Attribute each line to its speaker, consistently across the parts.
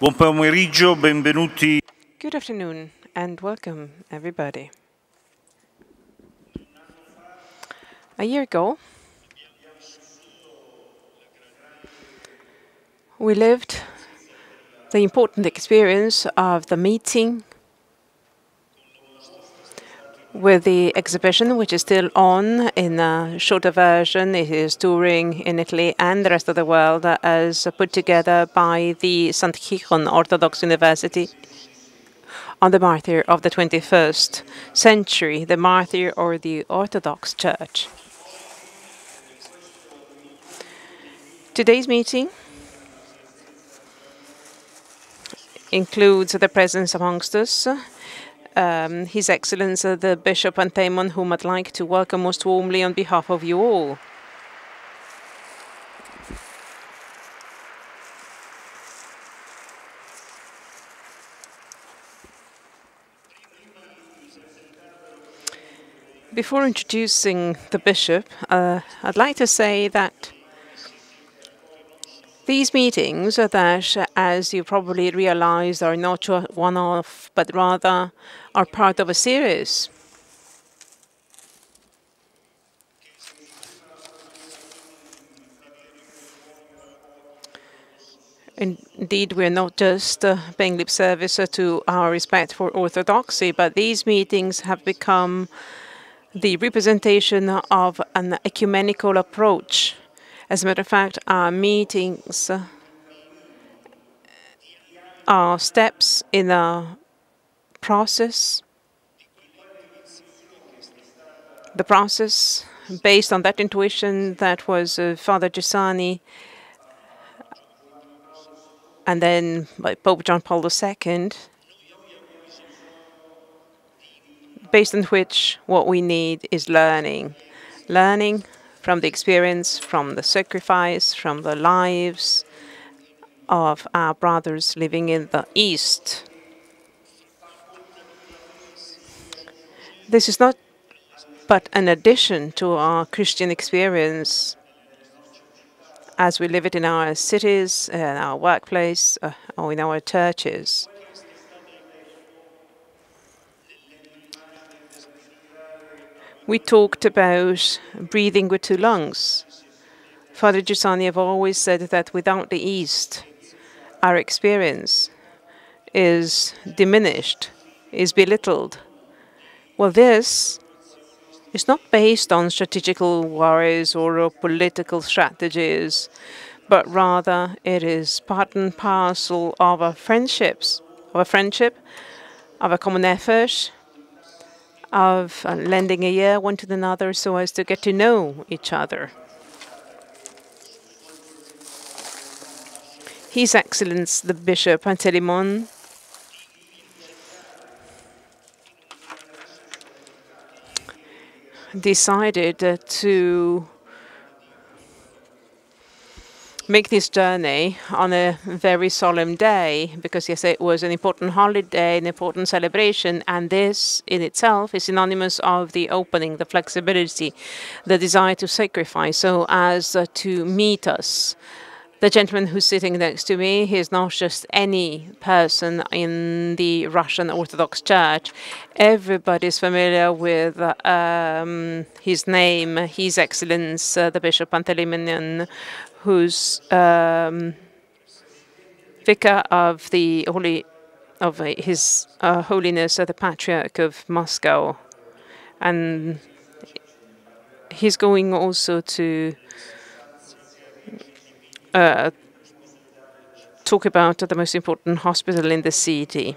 Speaker 1: Buon pomeriggio, benvenuti.
Speaker 2: Good afternoon and welcome, everybody. A year ago, we lived the important experience of the meeting with the exhibition, which is still on in a shorter version. It is touring in Italy and the rest of the world as put together by the St. Tikhon Orthodox University on the martyr of the 21st century, the martyr or the Orthodox Church. Today's meeting includes the presence amongst us um, His Excellency the Bishop Panteleimon, whom I'd like to welcome most warmly on behalf of you all. Before introducing the bishop, uh, I'd like to say that these meetings that, as you probably realize, are not one-off, but rather are part of a series. Indeed, we're not just uh, paying lip service to our respect for orthodoxy, but these meetings have become the representation of an ecumenical approach as a matter of fact, our meetings are steps in a process. The process based on that intuition that was uh, Father Giussani and then by Pope John Paul II, based on which what we need is learning. Learning from the experience, from the sacrifice, from the lives of our brothers living in the East. This is not but an addition to our Christian experience as we live it in our cities, in our workplace, uh, or in our churches. We talked about breathing with two lungs. Father Giussani always said that without the East, our experience is diminished, is belittled. Well, this is not based on strategical worries or political strategies, but rather it is part and parcel of our friendships, of a friendship, of a common effort, of uh, lending a ear one to another so as to get to know each other. His Excellency the Bishop Panteleimon decided uh, to make this journey on a very solemn day because yes it was an important holiday an important celebration and this in itself is synonymous of the opening the flexibility the desire to sacrifice so as uh, to meet us the gentleman who's sitting next to me, he is not just any person in the Russian Orthodox Church. Everybody's familiar with um, his name, His Excellency, uh, the Bishop Panteleimon, who's um, vicar of the Holy of His uh, Holiness uh, the Patriarch of Moscow, and he's going also to uh, talk about the most important hospital in the city.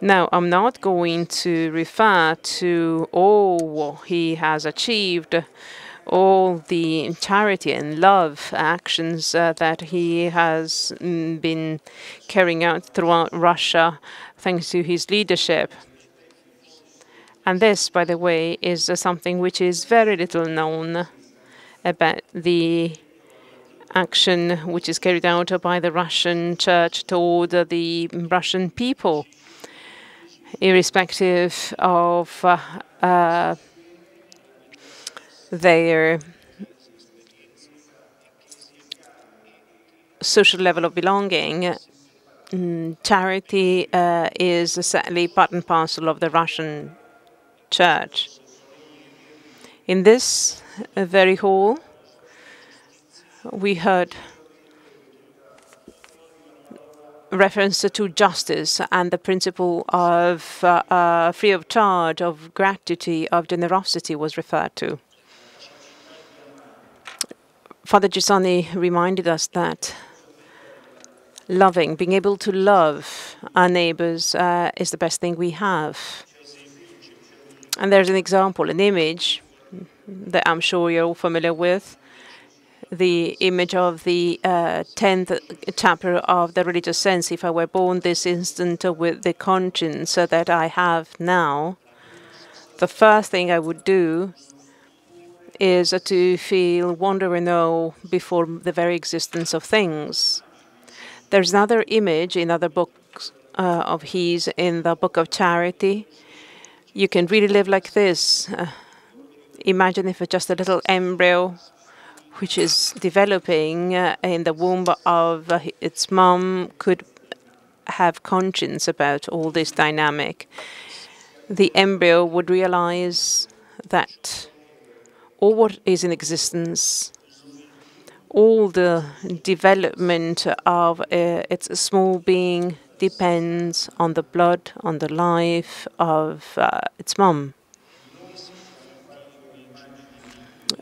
Speaker 2: Now, I'm not going to refer to all he has achieved all the charity and love actions uh, that he has mm, been carrying out throughout Russia thanks to his leadership. And this, by the way, is uh, something which is very little known about the action which is carried out by the Russian church toward the Russian people, irrespective of uh, uh, their social level of belonging. mm, charity uh, is certainly part and parcel of the Russian church. In this uh, very hall, we heard reference to justice and the principle of uh, uh, free of charge, of gratitude, of generosity was referred to. Father Giussani reminded us that loving, being able to love our neighbors uh, is the best thing we have. And there's an example, an image that I'm sure you're all familiar with the image of the uh, 10th chapter of the religious sense. If I were born this instant with the conscience that I have now, the first thing I would do is to feel wonder and awe before the very existence of things. There's another image in other books uh, of his in the Book of Charity. You can really live like this. Uh, imagine if it's just a little embryo which is developing uh, in the womb of uh, its mom could have conscience about all this dynamic. The embryo would realize that all what is in existence, all the development of uh, its small being depends on the blood, on the life of uh, its mom.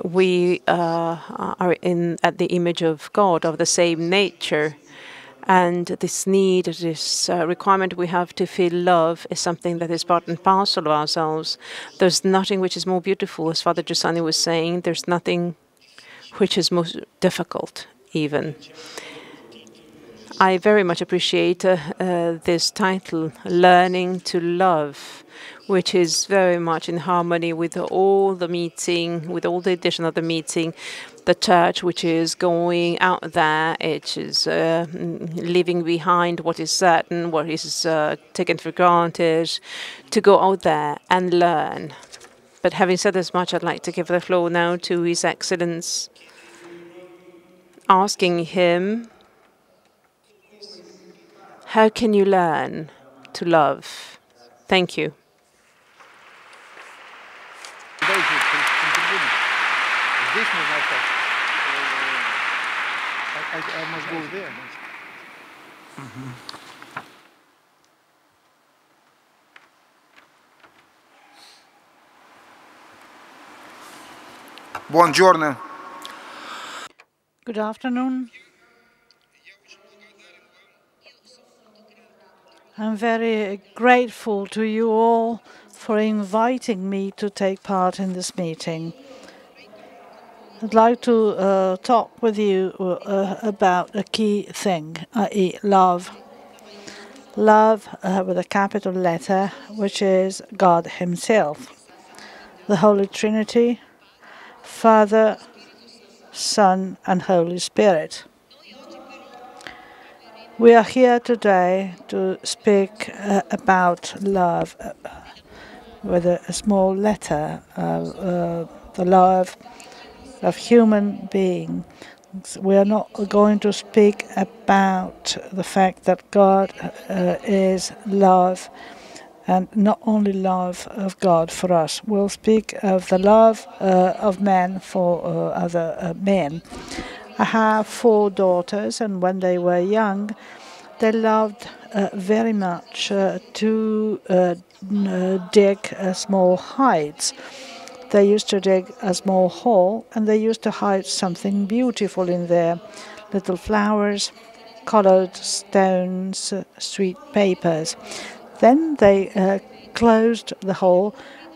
Speaker 2: we uh, are in at the image of God, of the same nature. And this need, this uh, requirement we have to feel love is something that is part and parcel of ourselves. There's nothing which is more beautiful, as Father Giussani was saying. There's nothing which is most difficult, even. I very much appreciate uh, uh, this title, Learning to Love, which is very much in harmony with all the meeting, with all the edition of the meeting, the church which is going out there, it is uh, leaving behind what is certain, what is uh, taken for granted, to go out there and learn. But having said as much, I'd like to give the floor now to His Excellence, asking him, how can you learn to love? Thank you. Здесь можно остаться. I, I, I must go there.
Speaker 3: Buongiorno.
Speaker 4: Good afternoon. I'm very grateful to you all for inviting me to take part in this meeting. I'd like to uh, talk with you uh, about a key thing, i.e., love. Love uh, with a capital letter, which is God Himself. The Holy Trinity, Father, Son, and Holy Spirit. We are here today to speak uh, about love with a, a, small letter, uh, the love of human being. We are not going to speak about the fact that God uh, is love and not only love of God for us. We'll speak of the love uh, of men for uh, other uh, men. I have four daughters, and when they were young, they loved uh, very much uh, to dig small hides they used to dig a small hole and they used to hide something beautiful in there little flowers, colored stones, uh, sweet papers. Then they uh, closed the hole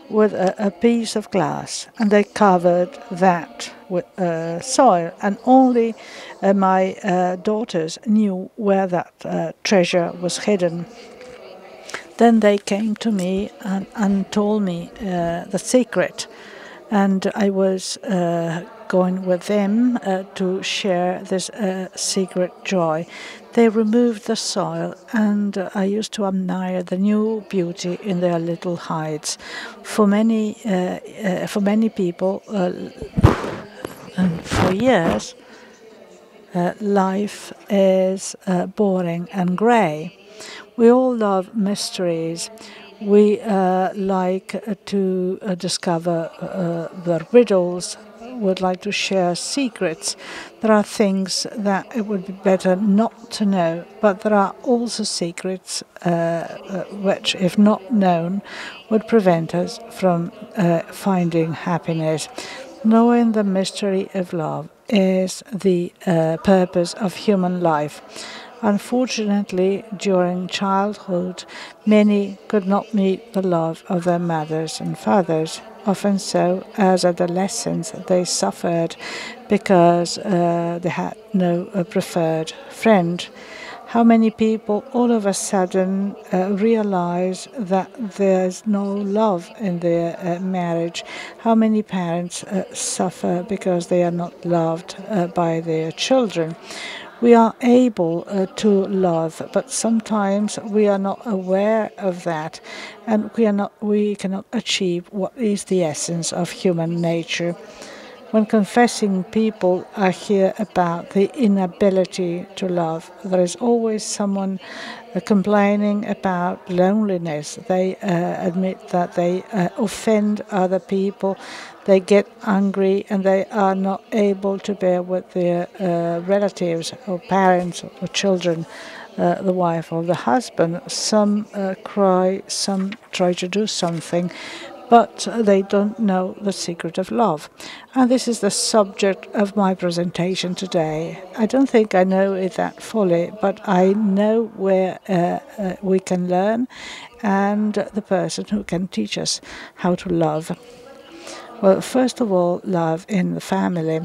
Speaker 4: with a, a, piece of glass and they covered that with uh, soil and only uh, my uh, daughters knew where that uh, treasure was hidden. Then they came to me and, and told me uh, the secret, and I was uh, going with them to share this secret joy. They removed the soil, and uh, I used to admire the new beauty in their little hides. For many, uh, uh, for many people, and for years, life is uh, boring and grey. We all love mysteries. We uh, like to uh, discover uh, the riddles, would like to share secrets. There are things that it would be better not to know, but there are also secrets uh, uh, which, if not known, would prevent us from uh, finding happiness. Knowing the mystery of love is the uh, purpose of human life. Unfortunately, during childhood, many could not meet the love of their mothers and fathers. Often so, as adolescents, they suffered because uh, they had no uh, preferred friend. How many people all of a sudden uh, realize that there's no love in their uh, marriage? How many parents uh, suffer because they are not loved uh, by their children? We are able uh, to love, but sometimes we are not aware of that, and we are not we cannot achieve what is the essence of human nature. When confessing people I hear about the inability to love. There is always someone uh, complaining about loneliness. They uh, admit that they uh, offend other people they get angry and they are not able to bear with their uh, relatives or parents or children, uh, the wife or the husband. Some uh, cry, some try to do something, but they don't know the secret of love. And this is the subject of my presentation today. I don't think I know it that fully, but I know where uh, uh, we can learn and the person who can teach us how to love. Well, first of all, love in the family.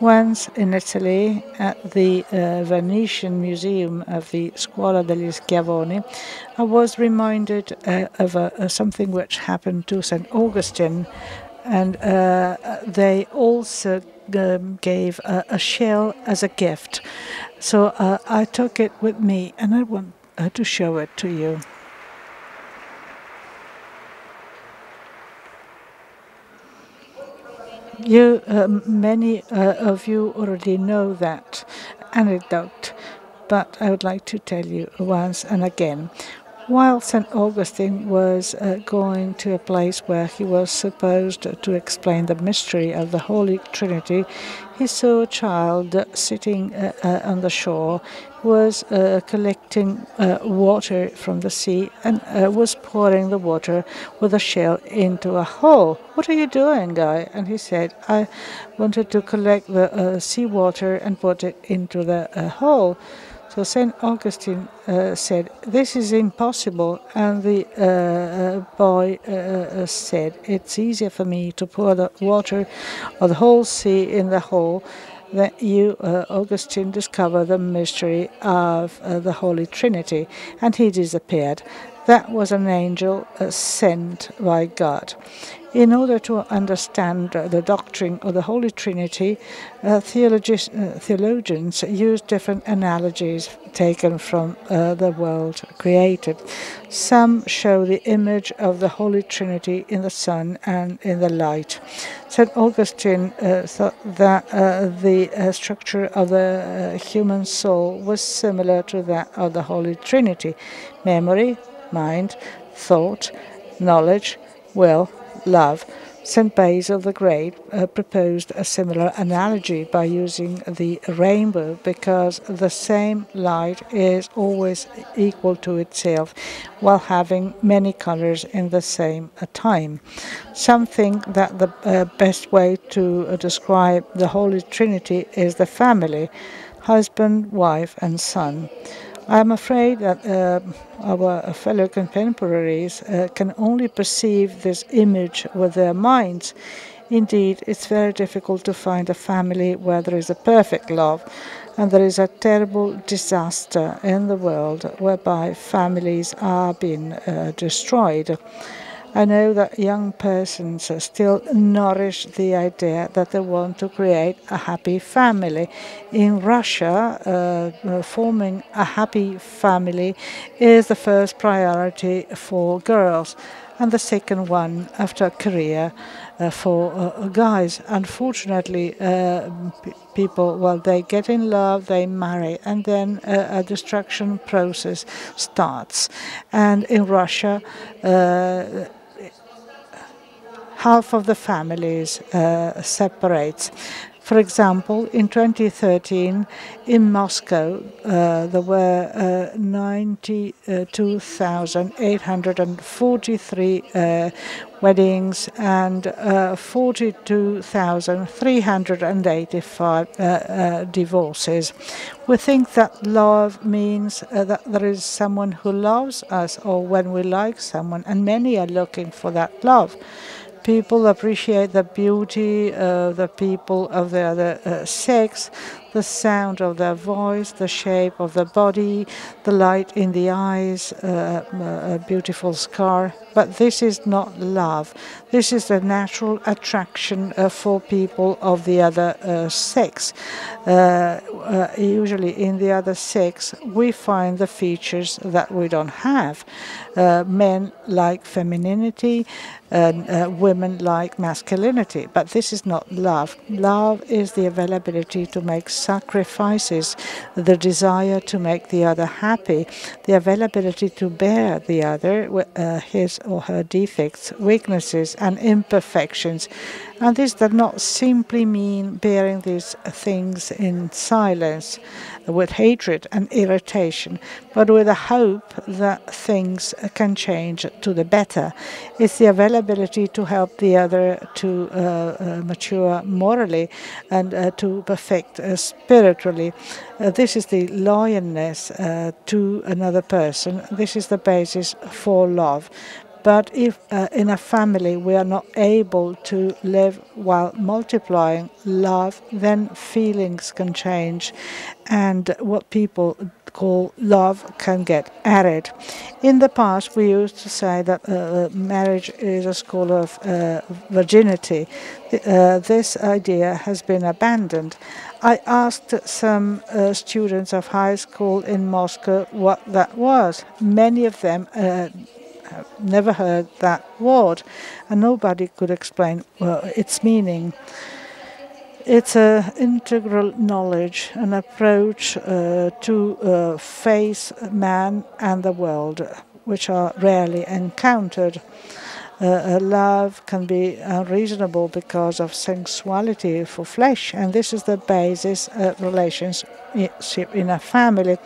Speaker 4: Once in Italy, at the uh, Venetian Museum of the Scuola degli Schiavoni, I was reminded uh, of a, something which happened to St. Augustine, and uh, they also um, gave a, a, shell as a gift. So uh, I took it with me, and I want uh, to show it to you. You, uh, many uh, of you already know that anecdote, but I would like to tell you once and again. While St. Augustine was uh, going to a place where he was supposed to explain the mystery of the Holy Trinity, he saw a child sitting uh, uh, on the shore, was uh, collecting uh, water from the sea and uh, was pouring the water with a shell into a hole. What are you doing, guy? And he said, I wanted to collect the seawater and put it into the hole. So St. Augustine uh, said, This is impossible. And the uh, uh boy uh, uh, said, It's easier for me to pour the water of the whole sea in the hole than you, Augustine, discover the mystery of the Holy Trinity. And he disappeared. That was an angel sent by God. In order to understand the doctrine of the Holy Trinity, uh, theologians, uh, theologians use different analogies taken from uh, the world created. Some show the image of the Holy Trinity in the sun and in the light. St. Augustine uh, thought that uh, the uh, structure of the human soul was similar to that of the Holy Trinity memory, mind, thought, knowledge, will, love, St. Basil the Great uh, proposed a similar analogy by using the rainbow because the same light is always equal to itself while having many colors in the same uh, time. Some think that the uh, best way to uh, describe the Holy Trinity is the family husband, wife, and son. I'm afraid that uh, our fellow contemporaries uh, can only perceive this image with their minds. Indeed, it's very difficult to find a family where there is a perfect love and there is a terrible disaster in the world whereby families are being uh, destroyed. I know that young persons still nourish the idea that they want to create a happy family. In Russia, uh, uh, forming a happy family is the first priority for girls, and the second one after a career uh, for uh, guys. Unfortunately, uh, people, well, they get in love, they marry, and then uh, a destruction process starts. And in Russia, uh, half of the families uh, separates. For example, in 2013 in Moscow, uh, there were uh, 92,843 uh, weddings and uh, 42,385 uh, uh, divorces. We think that love means that there is someone who loves us or when we like someone, and many are looking for that love people appreciate the beauty of the people of the other uh, sex, the sound of their voice, the shape of the body, the light in the eyes, uh, a beautiful scar. But this is not love. This is a natural attraction uh, for people of the other uh, sex. Uh, usually, in the other sex, we find the features that we don't have. Men like femininity, and women like masculinity. But this is not love. Love is the availability to make sacrifices, the desire to make the other happy, the availability to bear the other, uh, his or her defects, weaknesses, and imperfections. And this does not simply mean bearing these things in silence with hatred and irritation, but with a hope that things can change to the better. It's the availability to help the other to uh, uh, mature morally and uh, to perfect uh, spiritually. Uh, this is the loyalness uh, to another person. This is the basis for love. But if uh, in a family we are not able to live while multiplying love, then feelings can change and what people call love can get added. In the past, we used to say that uh, marriage is a school of uh, virginity. Uh, this idea has been abandoned. I asked some uh, students of high school in Moscow what that was. Many of them uh, never heard that word, and nobody could explain well, its meaning. It's an integral knowledge, an approach uh, to uh, face man and the world, which are rarely encountered. Uh, love can be unreasonable because of sensuality for flesh, and this is the basis of relationship in a family.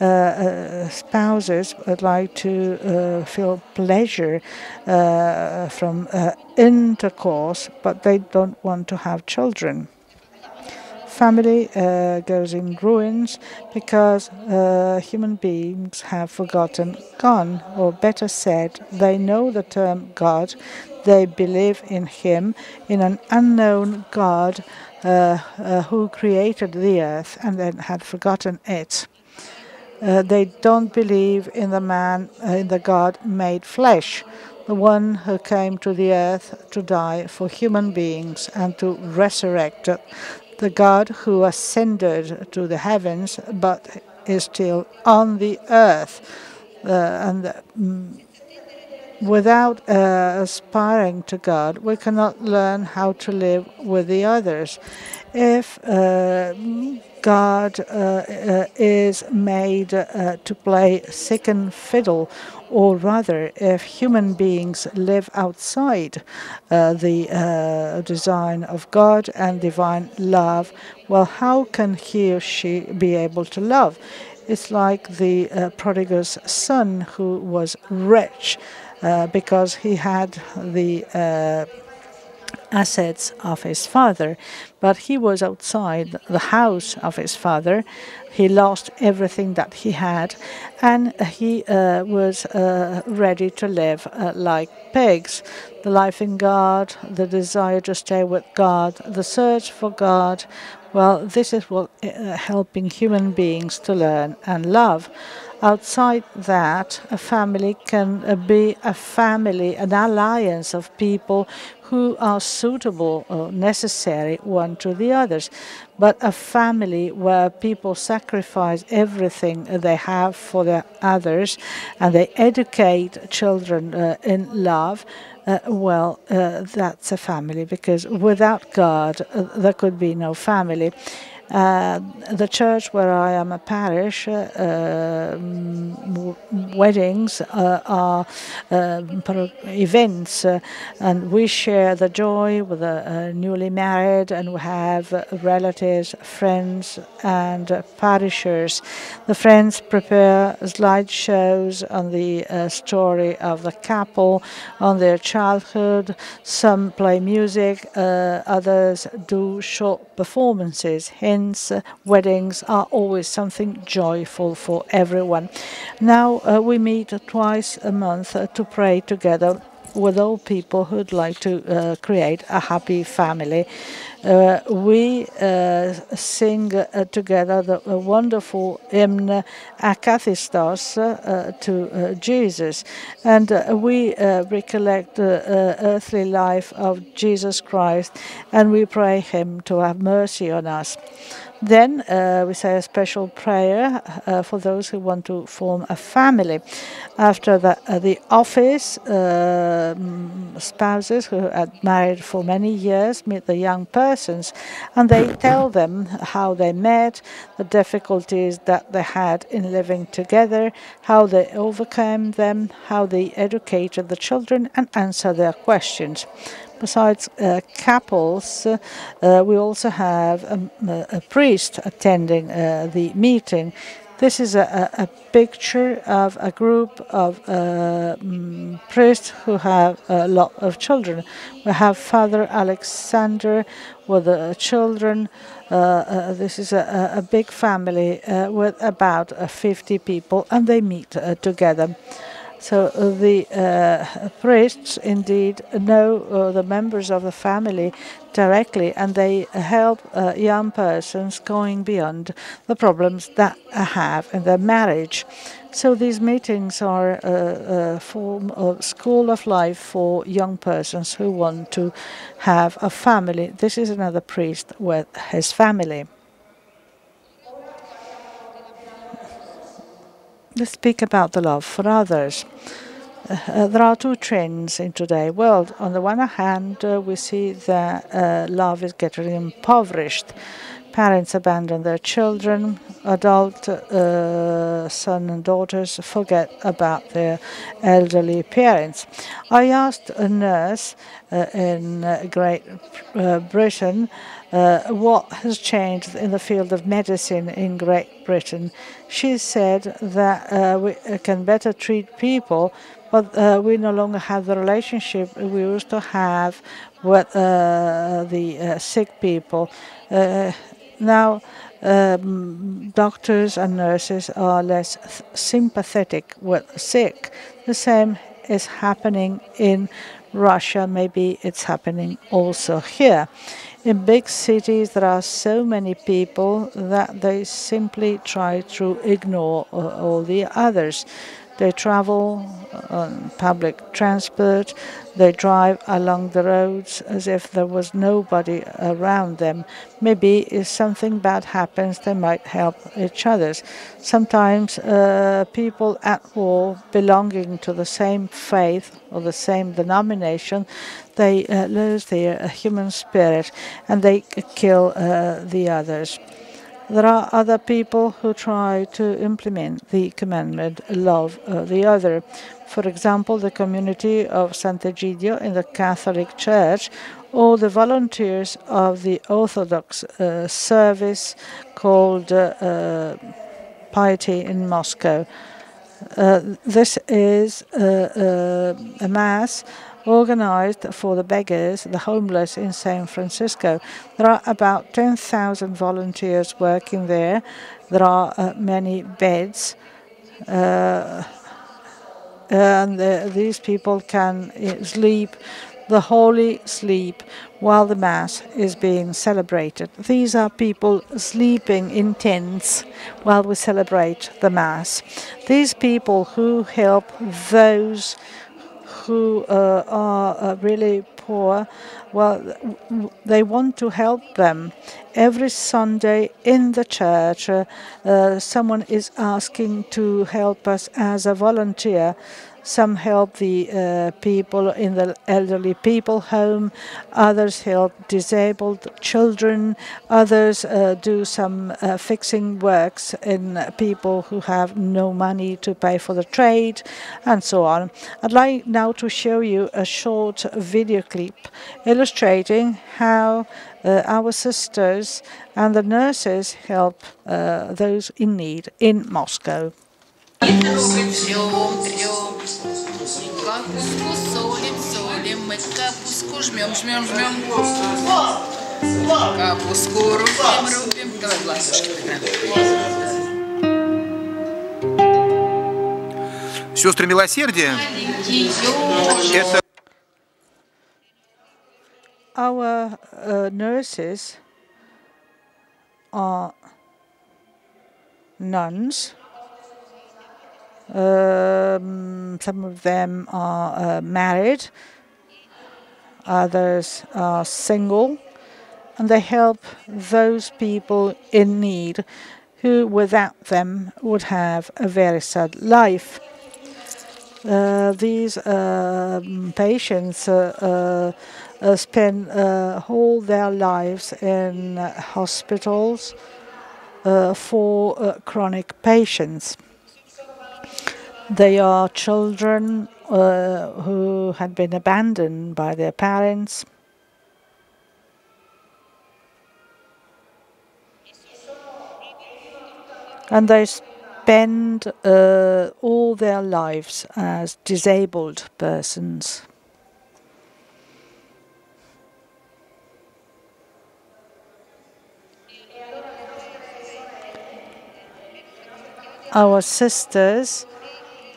Speaker 4: Uh, uh, spouses would like to uh, feel pleasure uh, from uh, intercourse, but they don't want to have children family uh, goes in ruins because uh, human beings have forgotten God, or better said, they know the term God, they believe in Him, in an unknown God uh, uh who created the earth and then had forgotten it. Uh, they don't believe in the man, uh, in the God made flesh, the one who came to the earth to die for human beings and to resurrect the God who ascended to the heavens but is still on the earth. Uh, and um, without uh, aspiring to God, we cannot learn how to live with the others. If uh, God uh, uh, is made uh, to play second fiddle or rather, if human beings live outside uh, the uh, design of God and divine love, well, how can he or she be able to love? It's like the uh, prodigal's son who was rich uh, because he had the uh, assets of his father, but he was outside the house of his father. He lost everything that he had, and he uh, was uh, ready to live uh, like pigs. The life in God, the desire to stay with God, the search for God. Well, this is what uh, helping human beings to learn and love. Outside that, a family can uh, be a family, an alliance of people who are suitable or necessary one to the others. But a family where people sacrifice everything they have for the others and they educate children uh, in love, uh, well, uh, that's a family because without God, uh, there could be no family. Uh, the church where I am a parish, uh, um, weddings uh, are um, events, uh, and we share the joy with the newly married, and we have relatives, friends, and parishers. The friends prepare slideshows on the story of the couple, on their childhood. Some play music, others do short performances uh, weddings are always something joyful for everyone. Now uh, we meet twice a month uh, to pray together with all people who'd like to create a happy family. Uh, we uh, sing uh, together the wonderful hymn Akathistos uh, to uh, Jesus, and we recollect the earthly life of Jesus Christ, and we pray Him to have mercy on us. Then uh, we say a special prayer uh, for those who want to form a family. After the, uh, the office, um, spouses who had married for many years meet the young persons and they tell them how they met, the difficulties that they had in living together, how they overcame them, how they educated the children and answer their questions. Besides uh, couples, uh, we also have a, a priest attending uh, the meeting. This is a, a, picture of a group of uh, mm, priests who have a lot of children. We have Father Alexander with the children. Uh, uh, this is a, a big family uh, with about 50 people, and they meet together. So uh, the uh, priests indeed know uh, the members of the family directly and they help uh, young persons going beyond the problems that have in their marriage. So these meetings are a, a form of school of life for young persons who want to have a family. This is another priest with his family. Let's speak about the love for others. Uh, there are two trends in today's world. On the one hand, uh, we see that uh, love is getting impoverished. Parents abandon their children. Adult uh, sons and daughters forget about their elderly parents. I asked a nurse uh, in uh, Great Britain uh, what has changed in the field of medicine in Great Britain. She said that uh, we can better treat people, but uh, we no longer have the relationship we used to have with uh, the uh, sick people. Uh, now, um, doctors and nurses are less sympathetic with the sick. The same is happening in Russia. Maybe it's happening also here. In big cities, there are so many people that they simply try to ignore all the others. They travel on public transport, they drive along the roads as if there was nobody around them. Maybe if something bad happens, they might help each other. Sometimes uh, people at war belonging to the same faith or the same denomination, they uh, lose their uh, human spirit and they kill uh, the others. There are other people who try to implement the commandment, love uh, the other. For example, the community of Sant'Egidio in the Catholic Church or the volunteers of the Orthodox uh, service called uh, uh Piety in Moscow. Uh, this is uh, a mass organized for the beggars, the homeless in San Francisco. There are about 10,000 volunteers working there. There are uh, many beds. Uh, and these people can uh, sleep the holy sleep while the Mass is being celebrated. These are people sleeping in tents while we celebrate the Mass. These people who help those who uh, are uh, really poor, well, they want to help them. Every Sunday in the church, uh, someone is asking to help us as a volunteer. Some help the uh, people in the elderly people home, others help disabled children, others uh, do some uh, fixing works in people who have no money to pay for the trade, and so on. I'd like now to show you a short video clip illustrating how uh, our sisters and the nurses help uh, those in need in Moscow.
Speaker 3: Капустку солим, солим, мы капустку жмем, жмем, жмем. Капустку рубим, рубим. Давай глазушки
Speaker 5: Сестры милосердия – это
Speaker 4: Our uh, nurses are nuns. Um, some of them are uh, married, others are single, and they help those people in need who, without them, would have a very sad life. Uh, these um, patients uh, uh, spend uh, all their lives in hospitals uh, for uh, chronic patients. They are children uh, who had been abandoned by their parents. And they spend uh, all their lives as disabled persons. Our sisters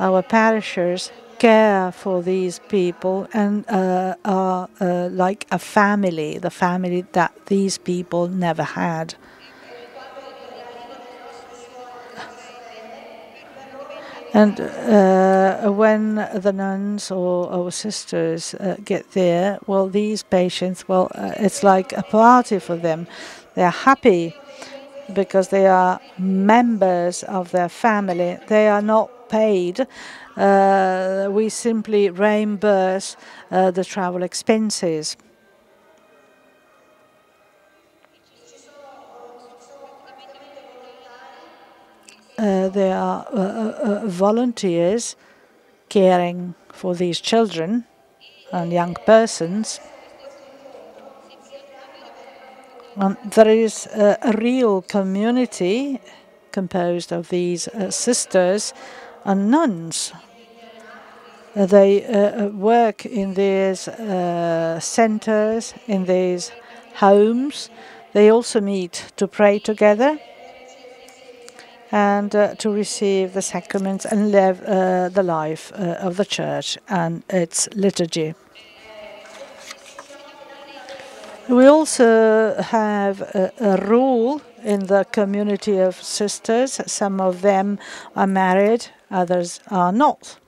Speaker 4: our parishers care for these people and uh, are uh, like a family, the family that these people never had. And uh, when the nuns or our sisters uh, get there, well, these patients, well, uh, it's like a party for them. They're happy because they are members of their family. They are not paid. Uh, we simply reimburse uh, the travel expenses. Uh, there are uh, uh, volunteers caring for these children and young persons. And there is a real community composed of these uh, sisters and nuns. Uh, they uh, work in these uh, centers, in these homes. They also meet to pray together and uh, to receive the sacraments and live uh, the life uh, of the church and its liturgy. We also have a, a rule in the community of sisters. Some of them are married, others are not.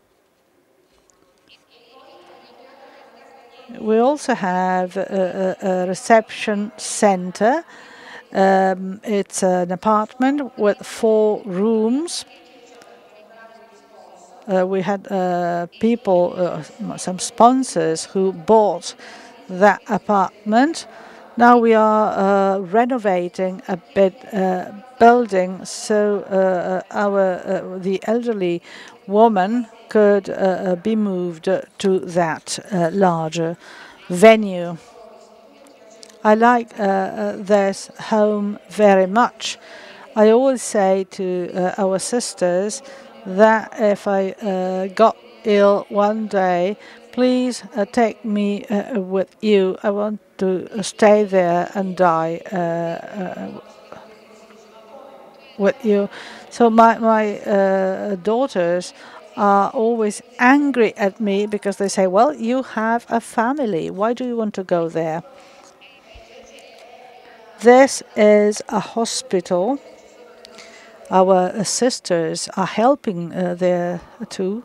Speaker 4: We also have a, a reception center. Um, it's an apartment with four rooms. Uh, we had uh, people, uh, some sponsors who bought that apartment. Now we are uh, renovating a bit uh, building so uh, our the elderly woman could be moved to that larger venue. I like this home very much. I always say to our sisters that if I got ill one day, please uh, take me uh, with you. I want to stay there and die uh, uh with you. So my my uh, daughters are always angry at me because they say, Well, you have a family. Why do you want to go there? This is a hospital. Our sisters are helping uh, there too.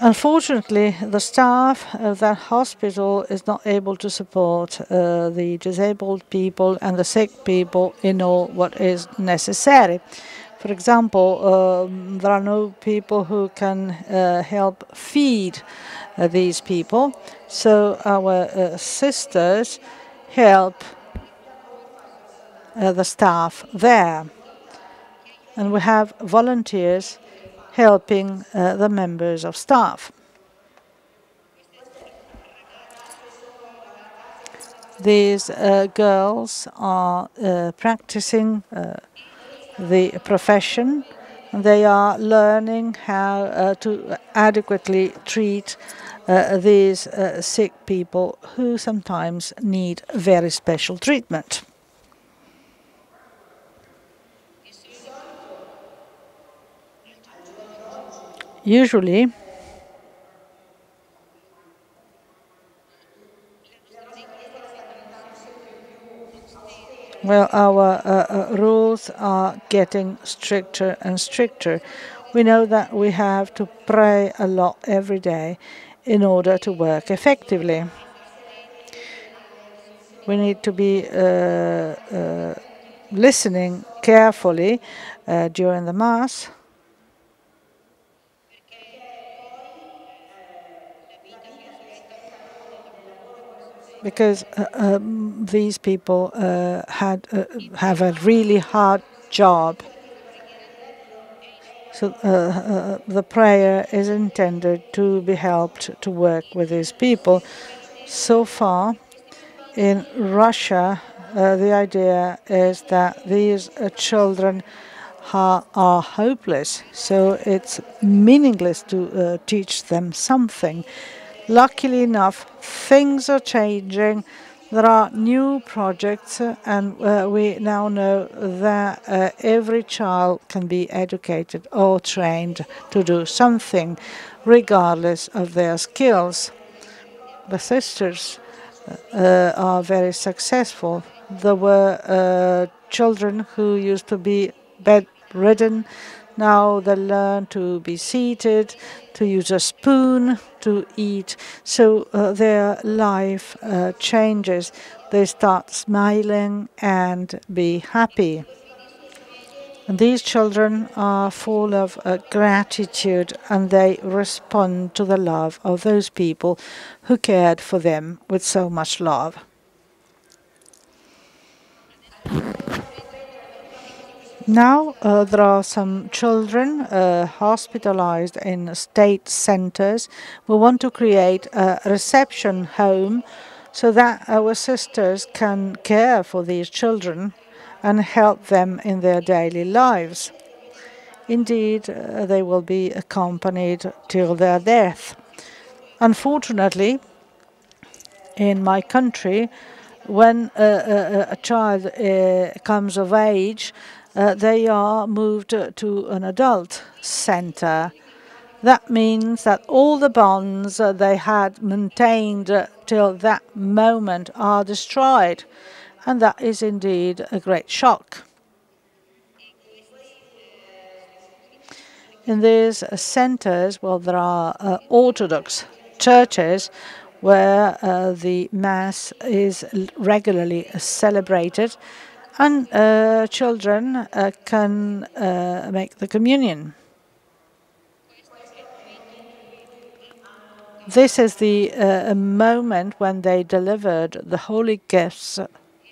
Speaker 4: Unfortunately, the staff of that hospital is not able to support uh, the disabled people and the sick people in all what is necessary. For example, um, there are no people who can uh, help feed uh, these people, so our uh, sisters help uh, the staff there. And we have volunteers helping uh, the members of staff. These uh, girls are uh, practicing uh, the profession. They are learning how uh, to adequately treat uh, these sick people who sometimes need very special treatment. Usually. Well our uh, uh, rules are getting stricter and stricter. We know that we have to pray a lot every day in order to work effectively. We need to be uh, uh listening carefully uh, during the mass because uh, um, these people uh, had uh, have a really hard job. So uh, uh, the prayer is intended to be helped to work with these people. So far, in Russia, uh, the idea is that these children are, are, hopeless, so it's meaningless to teach them something luckily enough, things are changing. There are new projects, and uh, we now know that uh, every child can be educated or trained to do something, regardless of their skills. The sisters uh, are very successful. There were uh, children who used to be bedridden now they learn to be seated, to use a spoon to eat. So uh, their life uh, changes. They start smiling and be happy. And these children are full of uh, gratitude and they respond to the love of those people who cared for them with so much love. Now uh, there are some children uh, hospitalized in state centers. We want to create a reception home so that our sisters can care for these children and help them in their daily lives. Indeed, uh, they will be accompanied till their death. Unfortunately, in my country, when a, a, a child uh, comes of age, uh, they are moved to an adult center. That means that all the bonds they had maintained till that moment are destroyed, and that is indeed a great shock. In these centers, well, there are uh, Orthodox churches where uh, the Mass is regularly celebrated and uh, children uh, can uh, make the communion. This is the uh, moment when they delivered the holy gifts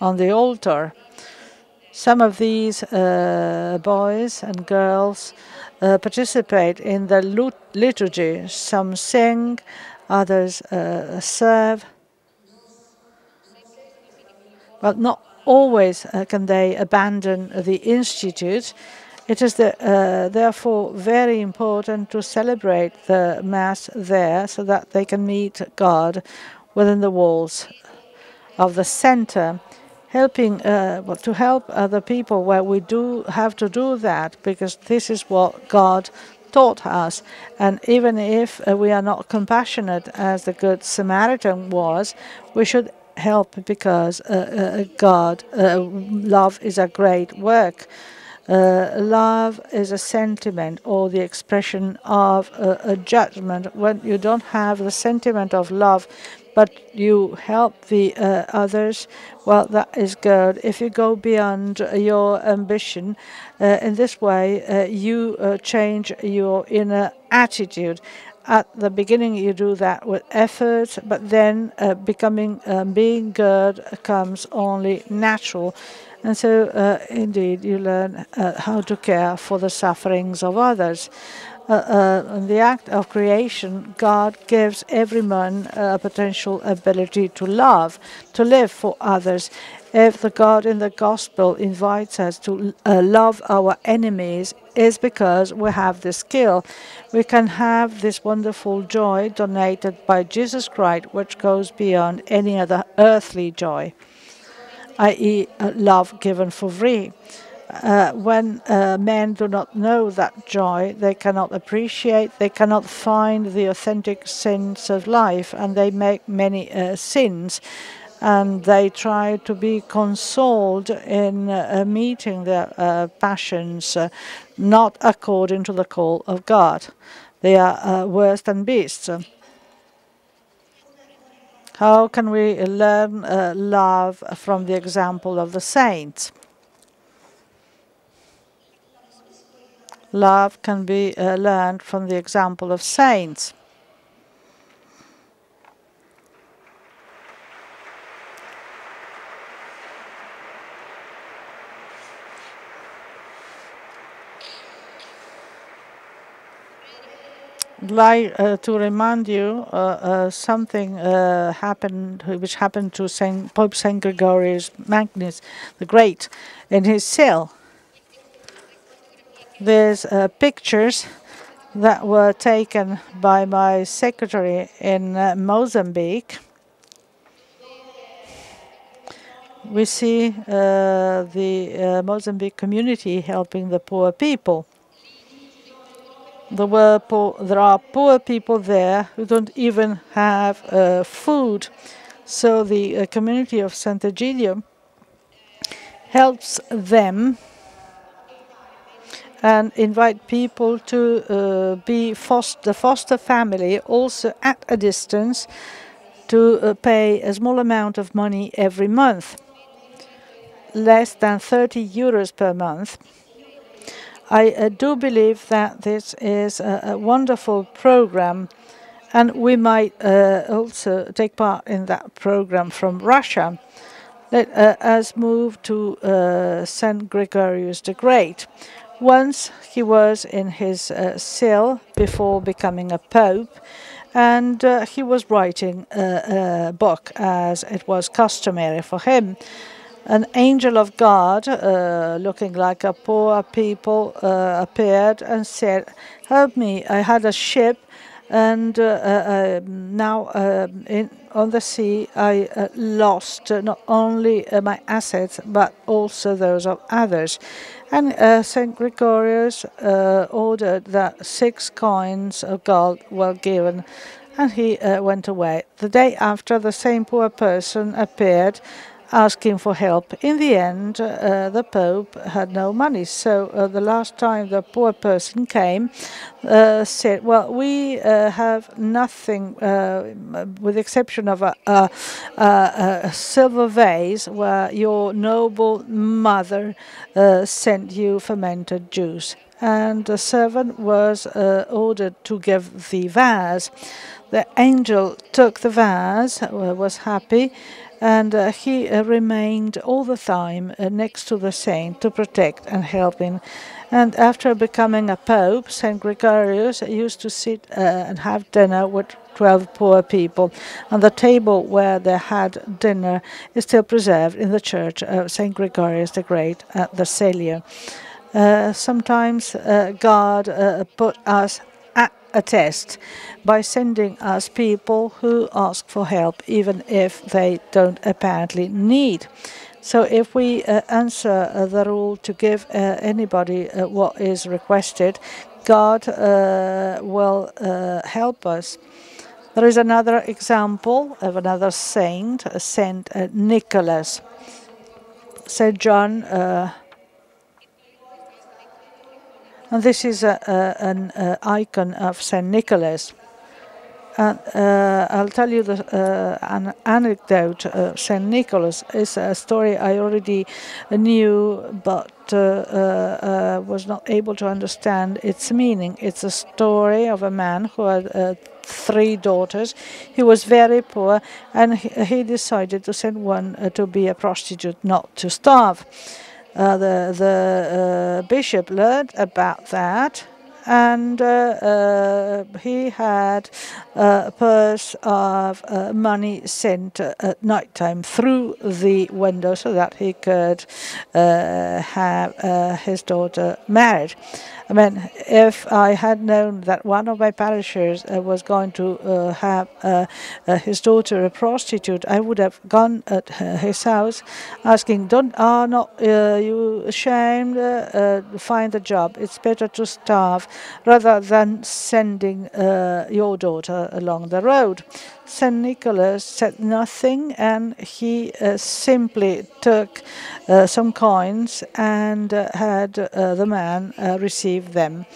Speaker 4: on the altar. Some of these uh, boys and girls uh, participate in the liturgy. Some sing, others serve. But not always uh, can they abandon the institute. It is the, uh, therefore very important to celebrate the Mass there so that they can meet God within the walls of the center. helping uh, well, to help other people where we do have to do that because this is what God taught us. And even if uh, we are not compassionate as the Good Samaritan was, we should help because uh, uh, God, uh, love is a great work. Uh, love is a sentiment or the expression of a judgment. When you don't have the sentiment of love, but you help the uh, others, well, that is good. If you go beyond your ambition, uh, in this way, you change your inner attitude. At the beginning, you do that with effort, but then uh, becoming, um, being good comes only natural. And so, uh, indeed, you learn how to care for the sufferings of others uh, uh, in the act of creation, God gives every man a potential ability to love, to live for others. If the God in the gospel invites us to uh, love our enemies, is because we have the skill. We can have this wonderful joy donated by Jesus Christ, which goes beyond any other earthly joy, i.e., love given for free uh, when uh, men do not know that joy, they cannot appreciate, they cannot find the authentic sense of life, and they make many uh, sins. And they try to be consoled in uh, meeting their uh, passions, uh, not according to the call of God. They are worse than beasts. How can we learn love from the example of the saints? Love can be uh, learned from the example of saints. Like uh, to remind you uh, uh, something uh, happened which happened to Saint Pope Saint Gregorius Magnus the Great in his cell there's uh, pictures that were taken by my secretary in uh, Mozambique. We see the Mozambique community helping the poor people. There, were poor, there are poor people there who don't even have uh, food. So the uh, community of Santa Sant'Egidio helps them and invite people to uh, be foster, the foster family also at a distance to uh, pay a small amount of money every month, less than 30 euros per month. I uh, do believe that this is a, a wonderful program and we might uh, also take part in that program from Russia. Let uh, us move to St. Gregorius the Great, once he was in his uh, cell before becoming a pope, and uh, he was writing a, a, book as it was customary for him. An angel of God, uh, looking like a poor people, uh, appeared and said, Help me, I had a ship and uh, uh, um, now um, in, on the sea I uh, lost not only my assets but also those of others. And uh, St. Gregorius uh, ordered that six coins of gold were given, and he uh, went away. The day after, the same poor person appeared asking for help. In the end, uh, the Pope had no money. So uh, the last time the poor person came, uh, said, "Well, we uh, have nothing, uh, with the exception of a, a, a, silver vase where your noble mother uh, sent you fermented juice." And the servant was ordered to give the vase. The angel took the vase, was happy, and uh, he uh, remained all the time uh, next to the saint to protect and help him. And after becoming a pope, Saint Gregorius used to sit uh, and have dinner with 12 poor people. And the table where they had dinner is still preserved in the church of Saint Gregorius the Great at the Celio. Uh, sometimes uh, God put us a test by sending us people who ask for help, even if they don't apparently need. So if we uh, answer uh, the rule to give uh, anybody uh, what is requested, God uh, will uh, help us. There is another example of another saint, Saint Nicholas. Saint John and this is a, a, an icon of St. Nicholas. And uh, I'll tell you the, uh, an anecdote. Uh, St. Nicholas is a story I already knew, but uh, uh, was not able to understand its meaning. It's a story of a man who had three daughters. He was very poor, and he, he decided to send one to be a prostitute, not to starve. Uh, the the uh, bishop learned about that and uh, uh, he had a purse of uh, money sent at night time through the window so that he could uh, have his daughter married. I mean, if I had known that one of my parishioners uh, was going to uh, have uh, uh his daughter a prostitute, I would have gone at his house asking, "Don't are not uh, you ashamed? Uh, find a job. It's better to starve rather than sending your daughter along the road." St. Nicholas said nothing and he uh, simply took uh, some coins and uh, had uh, the man uh, receive them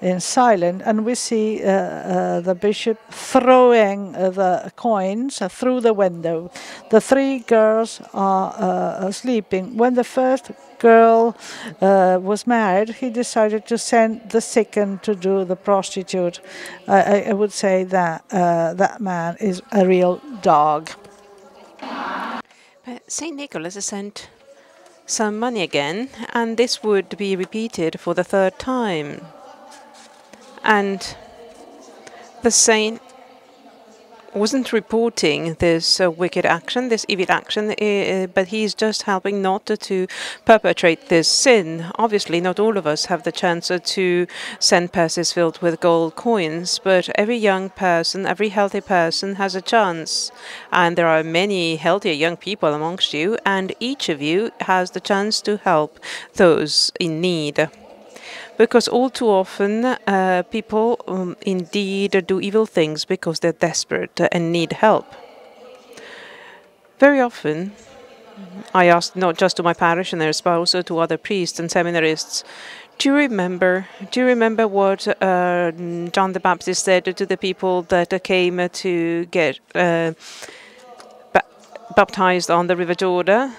Speaker 4: in silence, and we see uh, uh, the bishop throwing uh, the coins through the window. The three girls are sleeping. When the first girl uh, was married, he decided to send the second to do the prostitute. I, I would say that uh, that man is a real dog.
Speaker 2: But St. Nicholas sent some money again, and this would be repeated for the third time. And the saint wasn't reporting this uh, wicked action, this evil action, uh, but he's just helping not to perpetrate this sin. Obviously, not all of us have the chance to send purses filled with gold coins, but every young person, every healthy person has a chance. And there are many healthier young people amongst you, and each of you has the chance to help those in need because all too often uh, people um, indeed do evil things because they're desperate and need help. Very often, I ask not just to my parish parishioners, but also to other priests and seminarists, do you remember? Do you remember what uh, John the Baptist said to the people that came to get uh, ba baptized on the River Jordan?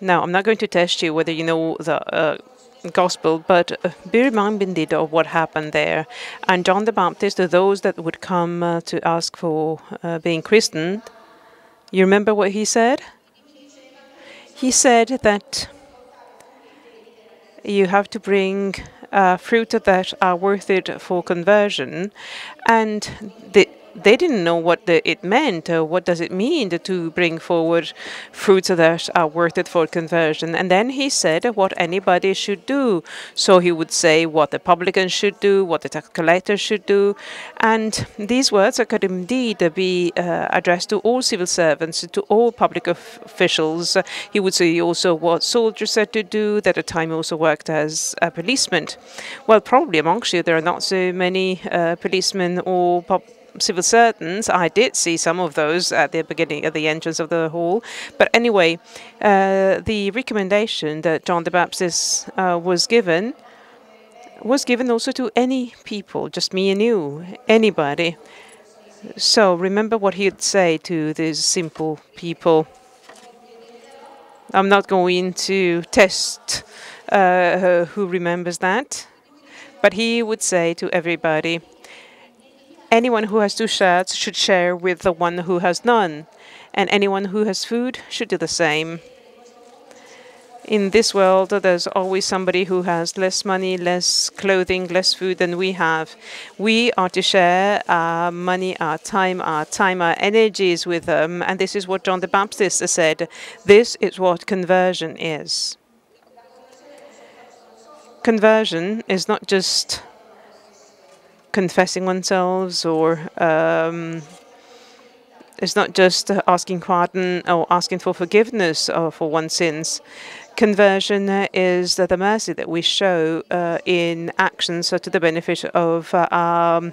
Speaker 2: Now, I'm not going to test you whether you know the uh, gospel, but be reminded of what happened there. And John the Baptist, those that would come uh, to ask for uh, being christened, you remember what he said? He said that you have to bring uh, fruit that are worth it for conversion, and the they didn't know what the, it meant. Uh, what does it mean to bring forward fruits that are worth it for conversion? And then he said what anybody should do. So he would say what the publican should do, what the tax collector should do. And these words could indeed be uh, addressed to all civil servants, to all public officials. he would say also what soldiers had to do, that at the time also worked as a policeman. Well, probably amongst you there are not so many uh, policemen or civil servants. I did see some of those at the beginning, at the entrance of the hall. But anyway, uh, the recommendation that John the Baptist uh, was given was given also to any people, just me and you, anybody. So remember what he'd say to these simple people. I'm not going to test uh, who remembers that, but he would say to everybody, Anyone who has two shirts should share with the one who has none, and anyone who has food should do the same. In this world, there's always somebody who has less money, less clothing, less food than we have. We are to share our money, our time, our time, our energies with them. And this is what John the Baptist said. This is what conversion is. Conversion is not just confessing oneself or um, It's not just asking pardon or asking for forgiveness uh, for one's sins. Conversion is the mercy that we show uh, in actions to the benefit of uh, our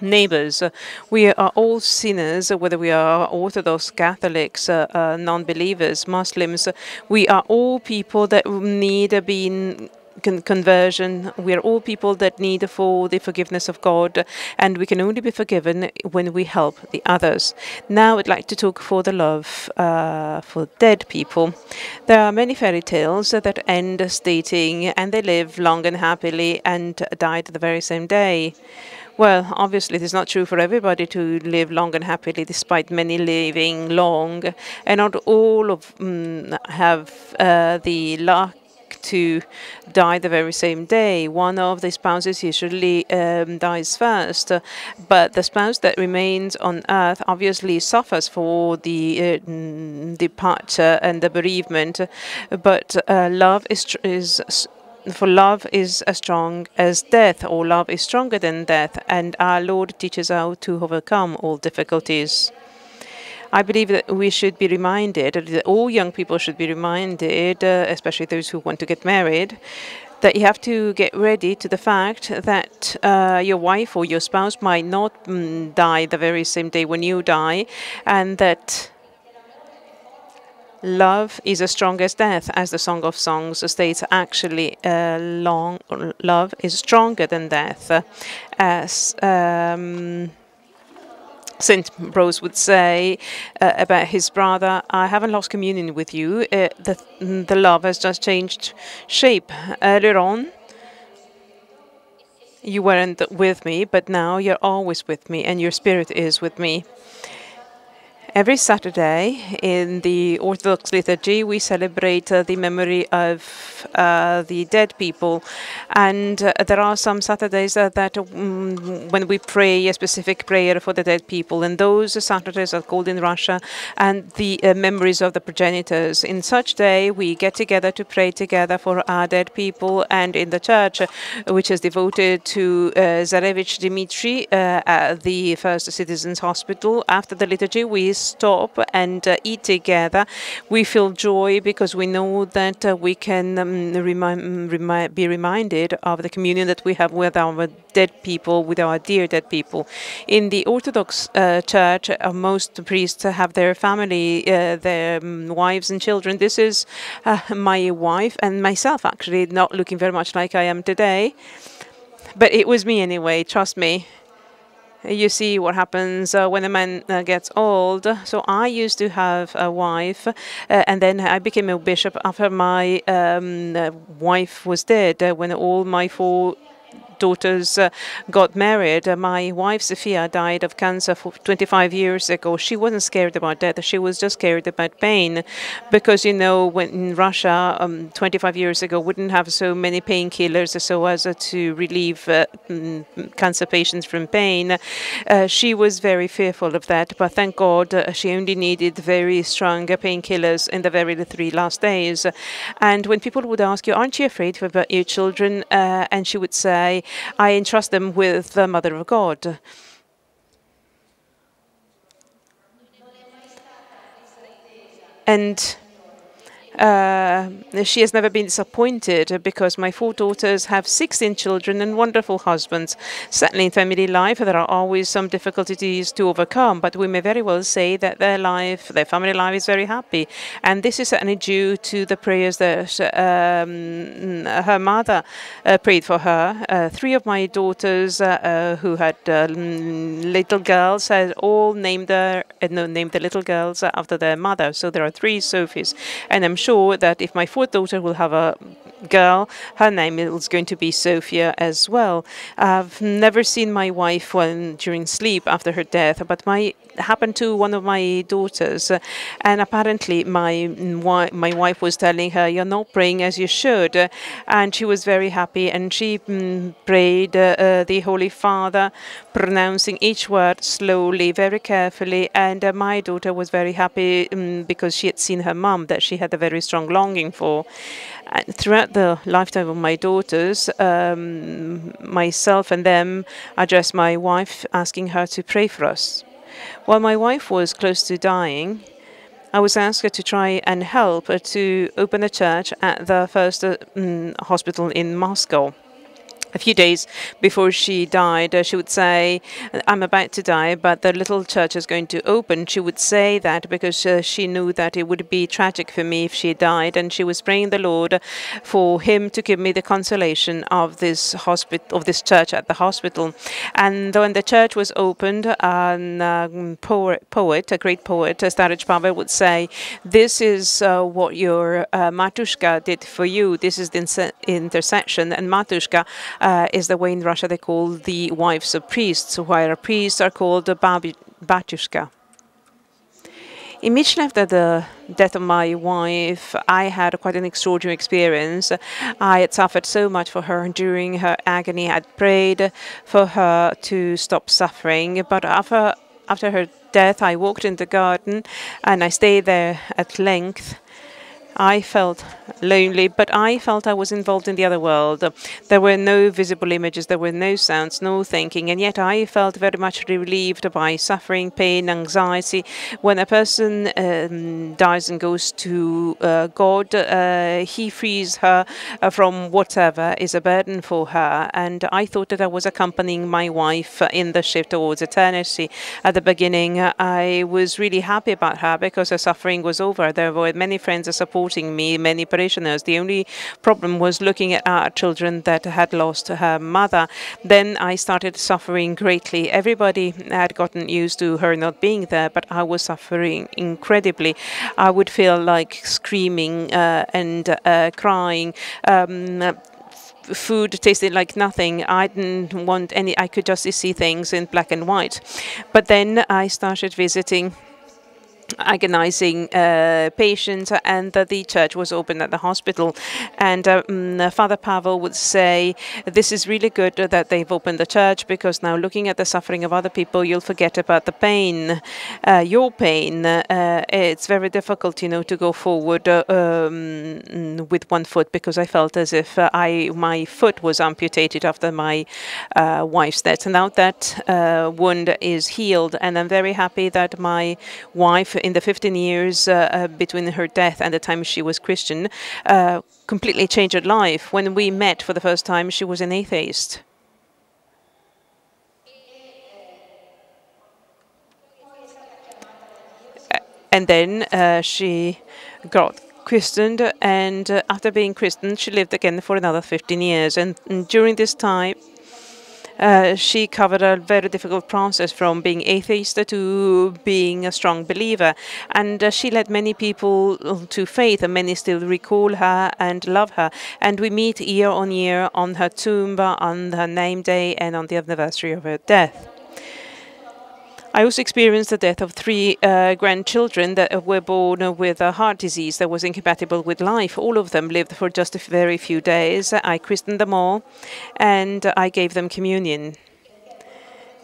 Speaker 2: neighbors. We are all sinners, whether we are Orthodox, Catholics, uh, uh, non-believers, Muslims. We are all people that need being con conversion. We are all people that need for the forgiveness of God, and we can only be forgiven when we help the others. Now, I'd like to talk for the love uh, for dead people. There are many fairy tales that end stating, and they live long and happily and died the very same day. Well, obviously, it is not true for everybody to live long and happily, despite many living long, and not all of um, have uh, the luck to die the very same day. One of the spouses usually um, dies first, but the spouse that remains on earth obviously suffers for the uh, departure and the bereavement. But uh, love is is for love is as strong as death, or love is stronger than death, and our Lord teaches how to overcome all difficulties. I believe that we should be reminded, that all young people should be reminded, uh, especially those who want to get married, that you have to get ready to the fact that uh, your wife or your spouse might not mm, die the very same day when you die, and that love is as strong as death, as the Song of Songs states. Actually, uh, long love is stronger than death, as. Um, St. Ambrose would say uh, about his brother, I haven't lost communion with you. Uh, the, the love has just changed shape. Earlier on, you weren't with me, but now you're always with me, and your spirit is with me. Every Saturday in the Orthodox liturgy, we celebrate uh, the memory of uh, the dead people. And uh, there are some Saturdays uh, that um, when we pray a specific prayer for the dead people, and those Saturdays are called in Russia and the uh, memories of the progenitors. In such day, we get together to pray together for our dead people, and in the church, uh, which is devoted to Tsarevich Dmitry at the First Citizens Hospital, after the liturgy, we stop and uh, eat together, we feel joy because we know that uh, we can um, remi be reminded of the communion that we have with our dead people, with our dear dead people. In the Orthodox uh, Church, uh, most priests have their family, uh, their um, wives and children. This is uh, my wife and myself, actually, not looking very much like I am today. But it was me anyway, trust me you see what happens uh, when a man uh, gets old. So I used to have a wife, uh, and then I became a bishop after my um, uh, wife was dead. Uh, when all my four daughters uh, got married. Uh, my wife, Sophia, died of cancer 25 years ago. She wasn't scared about death. She was just scared about pain because, you know, when in Russia um, 25 years ago, wouldn't have so many painkillers so as uh, to relieve uh, mm, cancer patients from pain. Uh, she was very fearful of that, but thank God uh, she only needed very strong painkillers in the very three last days. And when people would ask you, aren't you afraid about your children? and she would say, I entrust them with the Mother of God. And uh, she has never been disappointed because my four daughters have 16 children and wonderful husbands. Certainly in family life, there are always some difficulties to overcome, but we may very well say that their life, their family life is very happy. And this is certainly due to the prayers that um, her mother uh, prayed for her. Uh, three of my daughters uh, uh, who had um, little girls had all named their, named the little girls after their mother. So there are three Sophies. And I'm sure sure that if my fourth daughter will have a girl, her name is going to be Sophia as well. I've never seen my wife when during sleep after her death, but my happened to one of my daughters, and apparently my my wife was telling her, "You're not praying as you should," and she was very happy, and she mm, prayed uh, uh, the Holy Father, pronouncing each word slowly, very carefully, and uh, my daughter was very happy um, because she had seen her mum that she had a very strong longing for. And throughout the lifetime of my daughters, um, myself and them addressed my wife, asking her to pray for us While my wife was close to dying, I was asked to try and help to open a church at the first uh, mm, hospital in Moscow a few days before she died, uh, she would say, I'm about to die, but the little church is going to open. She would say that because uh, she knew that it would be tragic for me if she died. And she was praying the Lord for him to give me the consolation of this hospital, of this church at the hospital. And when the church was opened, a um, poet, poet, a great poet, Starec Pavel would say, this is uh, what your uh, Matushka did for you. This is the intercession. And Matushka uh, is the way in Russia they call the wives of priests, while priests are called batyushka. Immediately after the death of my wife, I had quite an extraordinary experience. I had suffered so much for her during her agony. I had prayed for her to stop suffering, but after after her death, I walked in the garden and I stayed there at length. I felt lonely, but I felt I was involved in the other world. There were no visible images, there were no sounds, no thinking, and yet I felt very much relieved by suffering, pain, anxiety. When a person um, dies and goes to uh, God, uh, He frees her uh, from whatever is a burden for her. And I thought that I was accompanying my wife in the shift towards eternity. At the beginning, I was really happy about her because her suffering was over. There were many friends supporting supporting me, many parishioners. The only problem was looking at our children that had lost her mother. Then I started suffering greatly. Everybody had gotten used to her not being there, but I was suffering incredibly. I would feel like screaming uh, and uh, crying. Um, food tasted like nothing. I didn't want any, I could just see things in black and white. But then I started visiting agonizing uh, patients, and uh, the church was open at the hospital. And um, Father Pavel would say, This is really good that they've opened the church because now looking at the suffering of other people, you'll forget about the pain, uh, your pain. Uh, it's very difficult, you know, to go forward uh, um, with one foot because I felt as if uh, I my foot was amputated after my wife's death. And now that wound is healed, and I'm very happy that my wife in the 15 years uh, uh, between her death and the time she was Christian, uh, completely changed her life. When we met for the first time, she was an atheist. And then uh, she got christened, and uh, after being christened, she lived again for another 15 years. And, and during this time, uh, she covered a very difficult process from being atheist to being a strong believer. And uh, she led many people to faith, and many still recall her and love her. And we meet year on year on her tomb, on her name day, and on the anniversary of her death. I also experienced the death of three uh, grandchildren that were born with a heart disease that was incompatible with life. All of them lived for just a very few days. I christened them all and I gave them communion.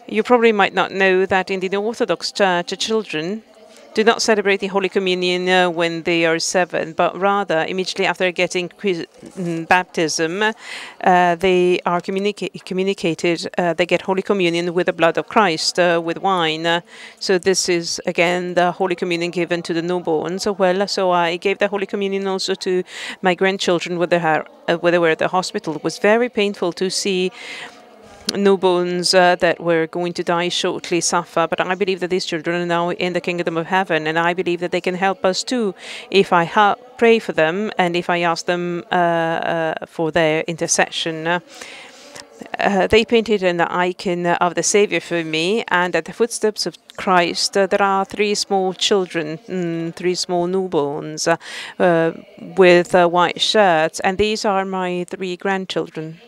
Speaker 2: You probably might not know that in the Orthodox Church, children do not celebrate the Holy Communion uh, when they are seven, but rather immediately after getting mm, baptism, uh, they are communica communicated, uh, they get Holy Communion with the blood of Christ, uh, with wine. so this is, again, the Holy Communion given to the newborns. Well, so I gave the Holy Communion also to my grandchildren when they, uh, when they were at the hospital. It was very painful to see newborns uh, that were going to die shortly suffer. But I believe that these children are now in the kingdom of heaven, and I believe that they can help us too if I pray for them and if I ask them uh, uh, for their intercession. Uh, they painted an icon of the Savior for me, and at the footsteps of Christ, uh, there are three small children, mm, three small newborns uh, with white shirts, and these are my three grandchildren.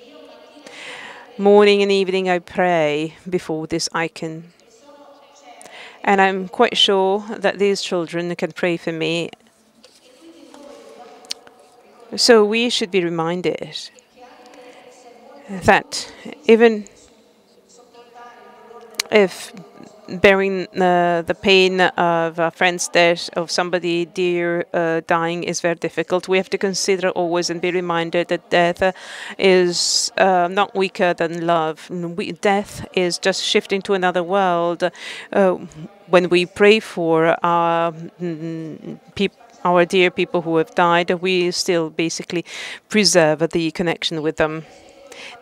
Speaker 2: Morning and evening I pray before this icon. And I'm quite sure that these children can pray for me. So we should be reminded that even if bearing uh, the pain of a friend's death, of somebody dear uh, dying, is very difficult. We have to consider always and be reminded that death uh, is uh, not weaker than love. We, death is just shifting to another world. Uh, when we pray for our mm, people our dear people who have died, we still basically preserve the connection with them.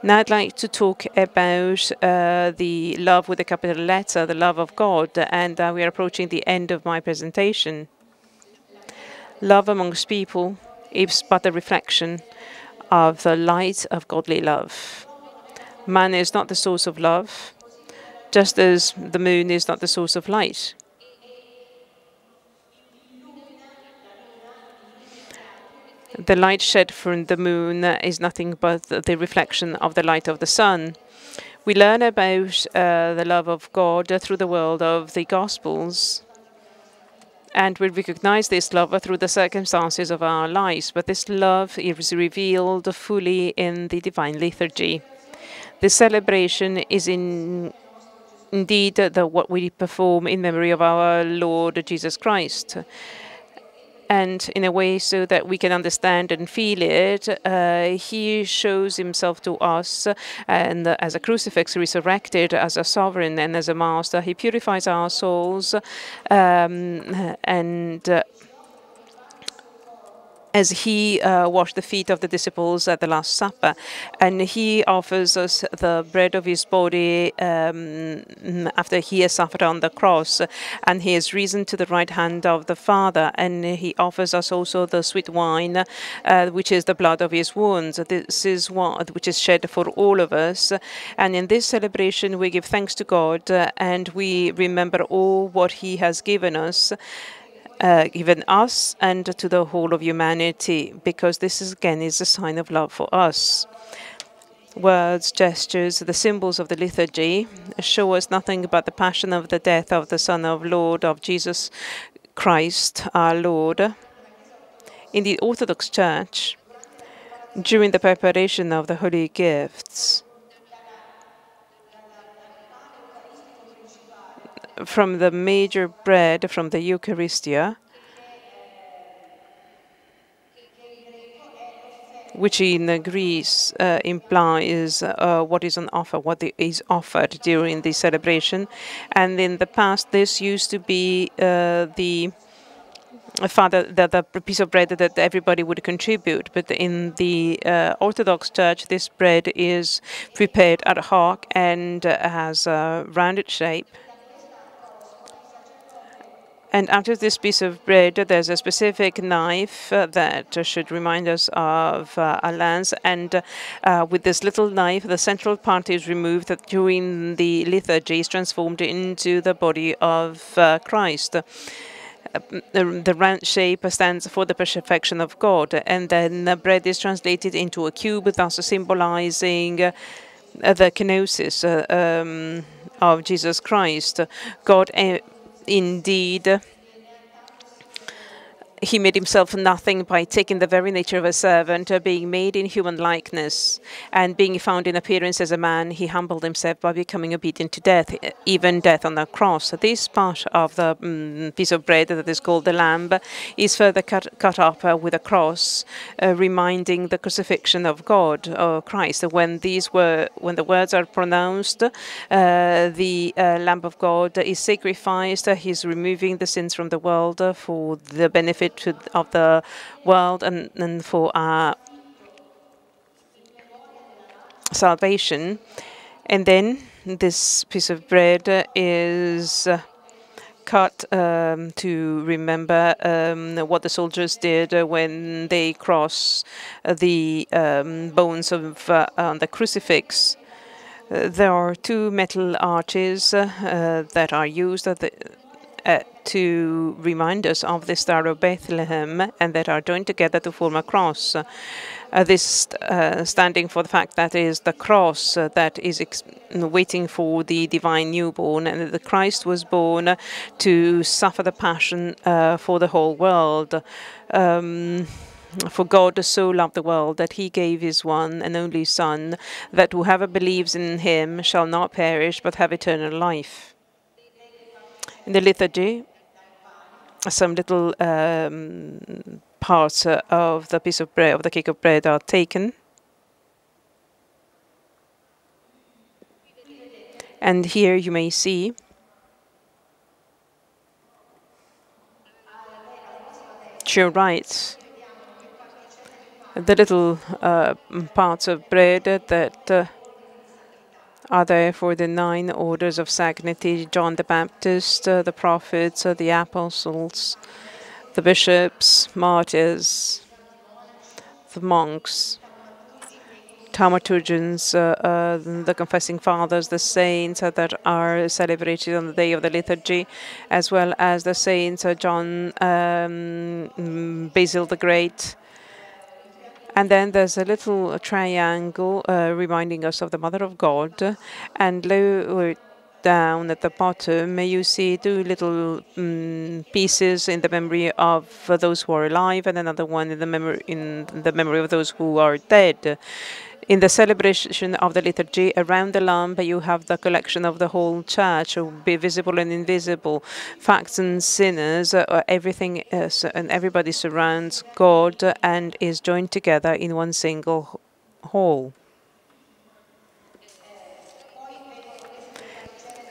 Speaker 2: Now I'd like to talk about uh, the love with a capital letter, the love of God, and uh, we are approaching the end of my presentation. Love amongst people is but a reflection of the light of godly love. Man is not the source of love, just as the moon is not the source of light. The light shed from the moon is nothing but the reflection of the light of the sun. We learn about uh, the love of God through the world of the Gospels. And we recognize this love through the circumstances of our lives, but this love is revealed fully in the divine liturgy. The celebration is in indeed the, what we perform in memory of our Lord Jesus Christ and in a way so that we can understand and feel it, uh, he shows himself to us and as a crucifix resurrected, as a sovereign and as a master. He purifies our souls um, and uh, as he uh, washed the feet of the disciples at the Last Supper. And he offers us the bread of his body um, after he has suffered on the cross. And he has risen to the right hand of the Father. And he offers us also the sweet wine, uh, which is the blood of his wounds. This is what which is shed for all of us. And in this celebration, we give thanks to God uh, and we remember all what he has given us uh, given us and to the whole of humanity, because this is again is a sign of love for us. Words, gestures, the symbols of the liturgy show us nothing but the passion of the death of the Son of Lord of Jesus Christ, our Lord. In the Orthodox Church, during the preparation of the holy gifts, from the major bread from the Eucharistia, which in Greece uh, implies uh, what is on offer, what is offered during the celebration. And in the past, this used to be uh, the father the, the piece of bread that everybody would contribute. But in the uh, Orthodox Church, this bread is prepared ad hoc and uh, has a rounded shape. And after this piece of bread, there's a specific knife uh, that should remind us of uh, a lance. And uh, with this little knife, the central part is removed during the liturgy is transformed into the body of uh, Christ. Uh, the, the round shape stands for the perfection of God, and then the bread is translated into a cube, thus symbolizing uh, the kenosis um, of Jesus Christ. God indeed he made himself nothing by taking the very nature of a servant, uh, being made in human likeness, and being found in appearance as a man, he humbled himself by becoming obedient to death, even death on the cross. This part of the um, piece of bread that is called the lamb is further cut, cut up uh, with a cross, uh, reminding the crucifixion of God, or Christ. When these were, when the words are pronounced, uh, the uh, Lamb of God is sacrificed. He's removing the sins from the world for the benefit to, of the world and, and for our salvation. And then this piece of bread is cut um, to remember um, what the soldiers did when they cross the um, bones of uh, on the crucifix. There are two metal arches uh, that are used at the uh, to remind us of the Star of Bethlehem and that are joined together to form a cross. Uh, this uh, standing for the fact that is the cross uh, that is waiting for the divine newborn and that the Christ was born to suffer the passion uh, for the whole world. Um, for God so loved the world that he gave his one and only Son, that whoever believes in him shall not perish but have eternal life. In the liturgy, some little um, parts of the piece of bread, of the cake of bread, are taken. And here you may see to your right the little uh, parts of bread that uh, are there for the nine orders of sanctity John the Baptist, uh, the prophets, uh, the apostles, the bishops, martyrs, the monks, thaumaturgians, uh, uh, the confessing fathers, the saints uh, that are celebrated on the day of the liturgy, as well as the saints John um, Basil the Great, and then there's a little triangle uh, reminding us of the Mother of God. And lower down at the bottom, you see two little um, pieces in the memory of those who are alive, and another one in the memory in the memory of those who are dead. In the celebration of the liturgy, around the lamp, you have the collection of the whole church, be visible and invisible, facts and sinners, uh, everything is, and everybody surrounds God and is joined together in one single whole.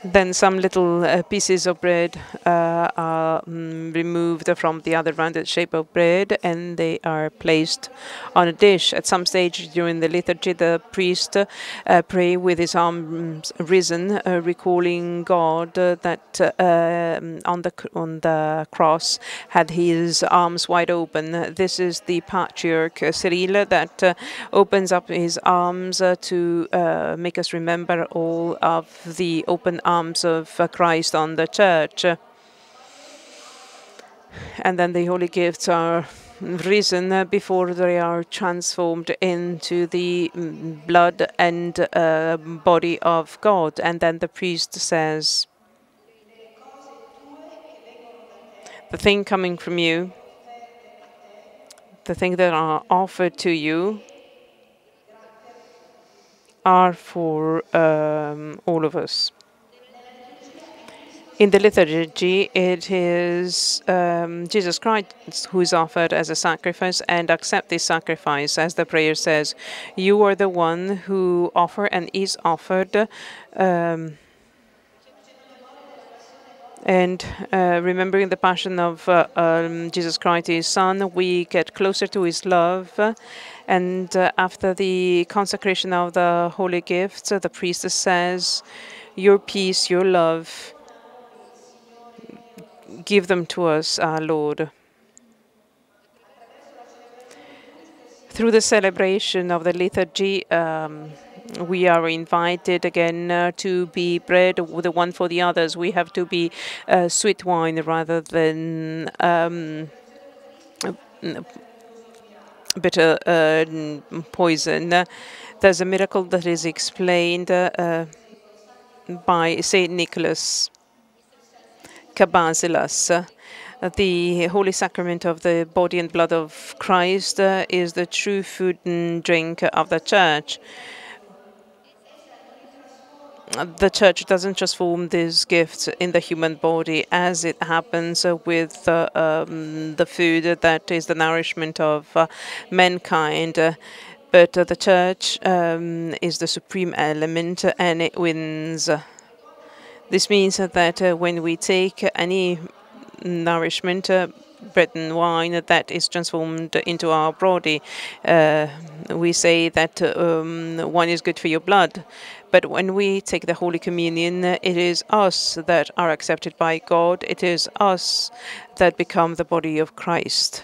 Speaker 2: Then some little uh, pieces of bread uh, are mm, removed from the other rounded shape of bread and they are placed on a dish. At some stage during the liturgy, the priest uh, pray with his arms risen, uh, recalling God uh, that um, on the on the cross had his arms wide open. This is the patriarch Cyril that opens up his arms to make us remember all of the open arms arms of uh, Christ on the church. And then the holy gifts are risen before they are transformed into the mm, blood and uh, body of God. And then the priest says, the thing coming from you, the thing that are offered to you, are for um, all of us. In the liturgy, it is um, Jesus Christ who is offered as a sacrifice and accept this sacrifice. As the prayer says, you are the one who offer and is offered. Um, and uh, remembering the passion of uh, um, Jesus Christ, his Son, we get closer to his love. And uh, after the consecration of the holy gifts, the priest says, Your peace, your love, give them to us, our Lord. Through the celebration of the liturgy, um, we are invited again uh, to be bread, the one for the others. We have to be uh, sweet wine rather than um, bitter uh, poison. There's a miracle that is explained uh, by Saint Nicholas Cabasilas. The Holy Sacrament of the body and blood of Christ uh, is the true food and drink of the Church. The Church doesn't transform these gifts in the human body as it happens uh, with uh, um, the food that is the nourishment of uh, mankind but uh, the church um, is the supreme element and it wins. This means that uh, when we take any nourishment, uh, bread and wine that is transformed into our body. Uh, we say that um, wine is good for your blood. But when we take the Holy Communion, it is us that are accepted by God. It is us that become the body of Christ.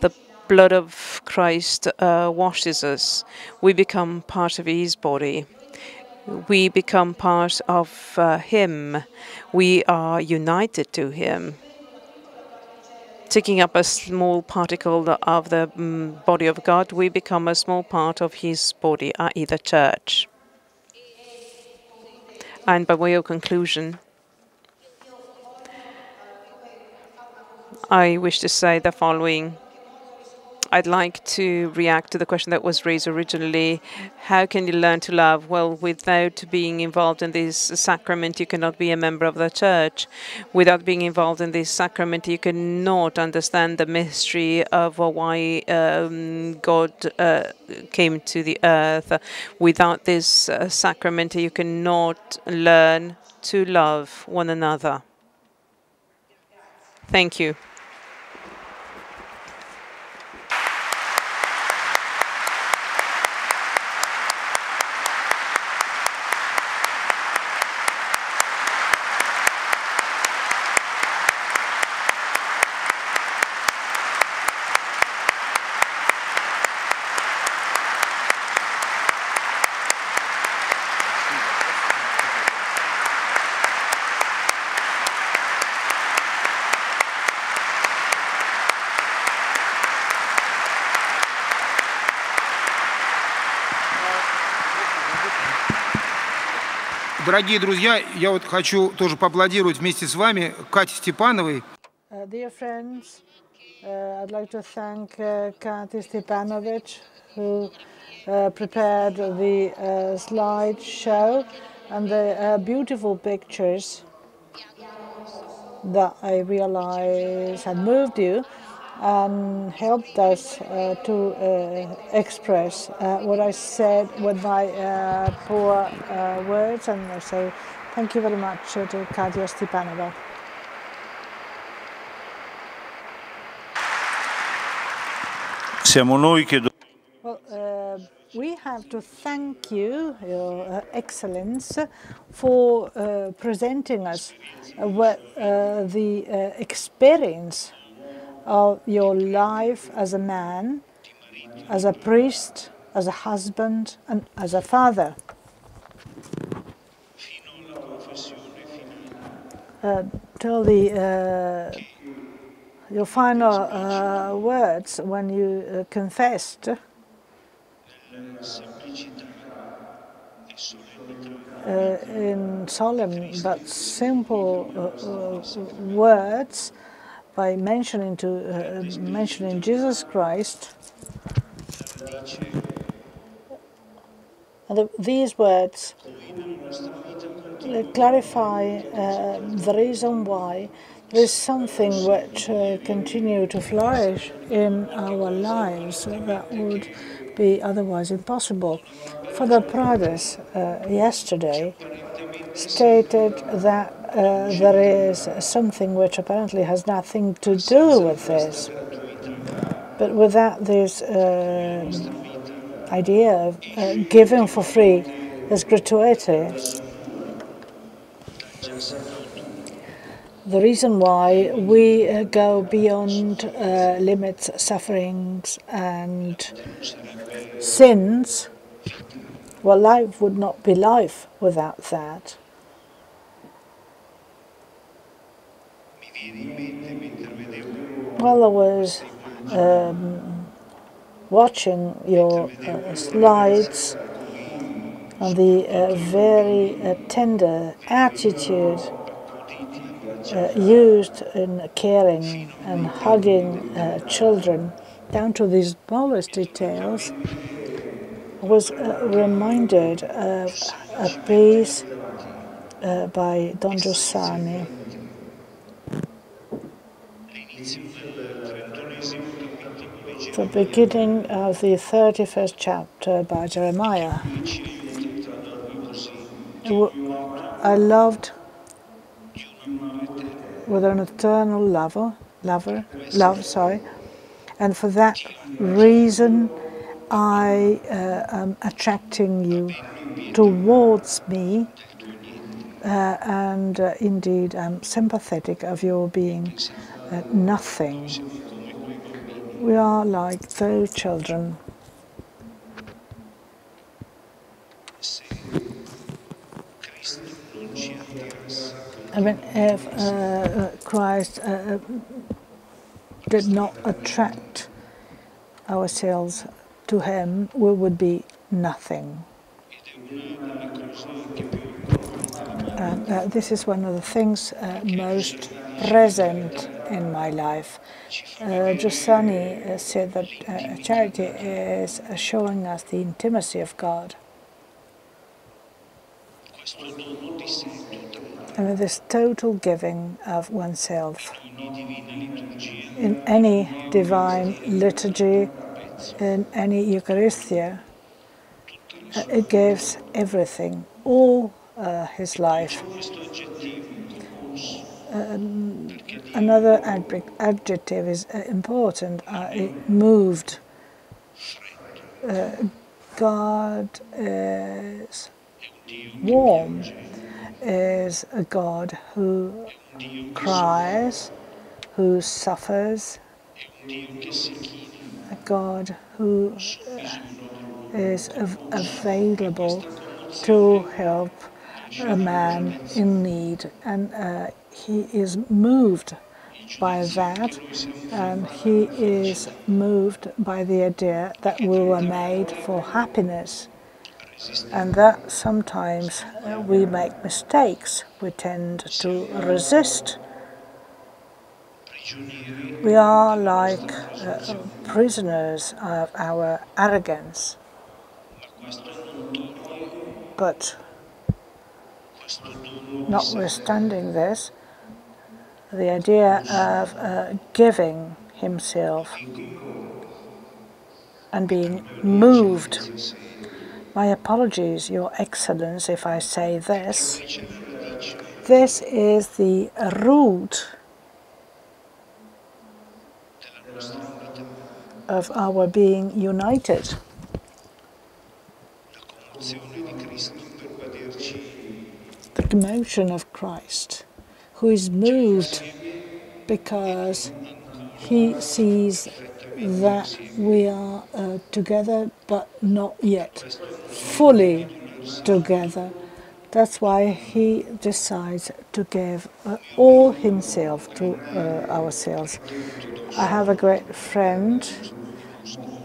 Speaker 2: The blood of Christ uh, washes us. We become part of his body we become part of uh, Him. We are united to Him. Taking up a small particle of the um, body of God, we become a small part of His body, i.e., the church. And by way of conclusion, I wish to say the following. I'd like to react to the question that was raised originally. How can you learn to love? Well, without being involved in this sacrament, you cannot be a member of the church. Without being involved in this sacrament, you cannot understand the mystery of why um, God uh, came to the earth. Without this uh, sacrament, you cannot learn to love one another. Thank you.
Speaker 5: Дорогие друзья, я вот хочу тоже поаплодировать вместе с вами Кате Степановой.
Speaker 4: Uh, dear friends, uh, I'd like to thank uh, Kati Stepanovic, who uh, prepared the uh, slideshow and the uh, beautiful pictures that I realize had moved you and helped us uh, to uh, express uh, what I said with my uh, poor uh, words. And I say thank you very much uh, to Katya Stepanova.
Speaker 1: Siamo noi che dobbiamo
Speaker 4: Well, we have to thank you, Your Excellence, for uh, presenting us uh, the uh, experience of your life as a man, as a priest, as a husband, and as a father. Uh, till the uh, your final uh, words when you uh, confessed uh, in solemn but simple uh, words by mentioning to uh, mentioning Jesus Christ. And the, these words uh, clarify uh, the reason why there is something which uh, continue to flourish in our lives that would be otherwise impossible. Father Prades uh, yesterday stated that uh, there is something which apparently has nothing to do with this. But without this uh, idea of uh, giving for free, this gratuity, the reason why we uh, go beyond uh, limits, sufferings, and sins, well, life would not be life without that. While I was um, watching your uh, slides on the uh, very uh, tender attitude uh, used in caring and hugging uh, children, down to the smallest details, was uh, reminded of a piece by Don Giussani. The beginning of the 31st chapter by Jeremiah. I loved with an eternal lover, lover, love, sorry, and for that reason, I uh, am attracting you towards me, uh, and uh, indeed, I'm sympathetic of your being uh, nothing. We are like those children. I mean, if uh, uh, Christ uh, did not attract ourselves to Him, we would be nothing. And uh, this is one of the things uh, most present in my life. Uh, Giussani uh, said that uh, charity is showing us the intimacy of God. And this total giving of oneself in any divine liturgy, in any Eucharistia, uh, it gives everything, all uh, his life. Um, another adjective is uh, important. Uh, it moved. Uh, God is warm, is a God who cries, who suffers, a God who is av available to help a man in need, and uh, he is moved by that, and he is moved by the idea that we were made for happiness, and that sometimes we make mistakes, we tend to resist. We are like uh, prisoners of our arrogance. But notwithstanding this, the idea of uh, giving himself and being moved. My apologies, Your Excellence, if I say this. This is the root of our being united. The commotion of Christ, who is moved because he sees that we are uh, together but not yet fully together. That's why he decides to give uh, all himself to uh, ourselves. I have a great friend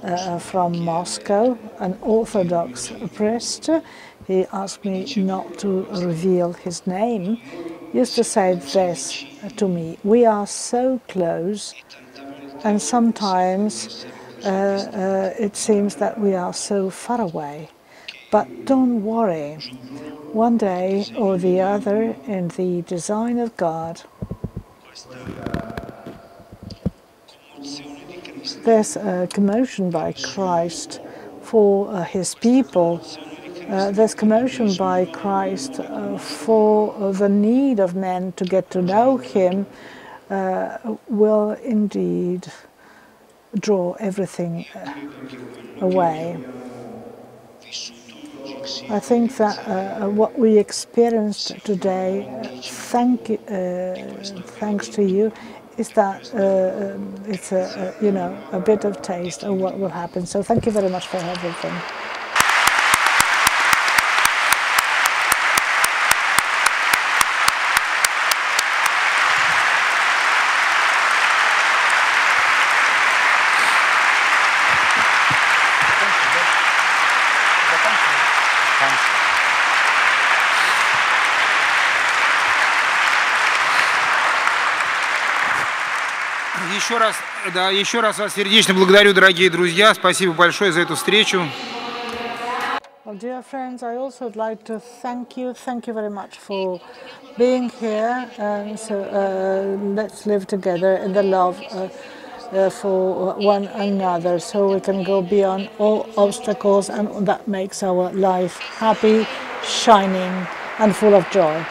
Speaker 4: uh, from Moscow, an Orthodox priest. He asked me not to reveal his name. Used to say this to me, we are so close and sometimes uh, uh, it seems that we are so far away. But don't worry, one day or the other in the design of God, there's a commotion by Christ for uh, his people. Uh, there's commotion by Christ uh, for the need of men to get to know him uh, will indeed draw everything uh, away. I think that uh, what we experienced today, thank, thanks to you, is that uh, it's a, a, you know a bit of taste of what will happen. So thank you very much for everything.
Speaker 5: Еще раз, да, еще раз вас сердечно благодарю, дорогие друзья. Спасибо большое за эту встречу.
Speaker 4: Well, dear friends, I also would like to thank you. Thank you very much for being here. And so uh, let's live together in the love uh, uh, for one another so we can go beyond all obstacles and that makes our life happy, shining, and full of joy.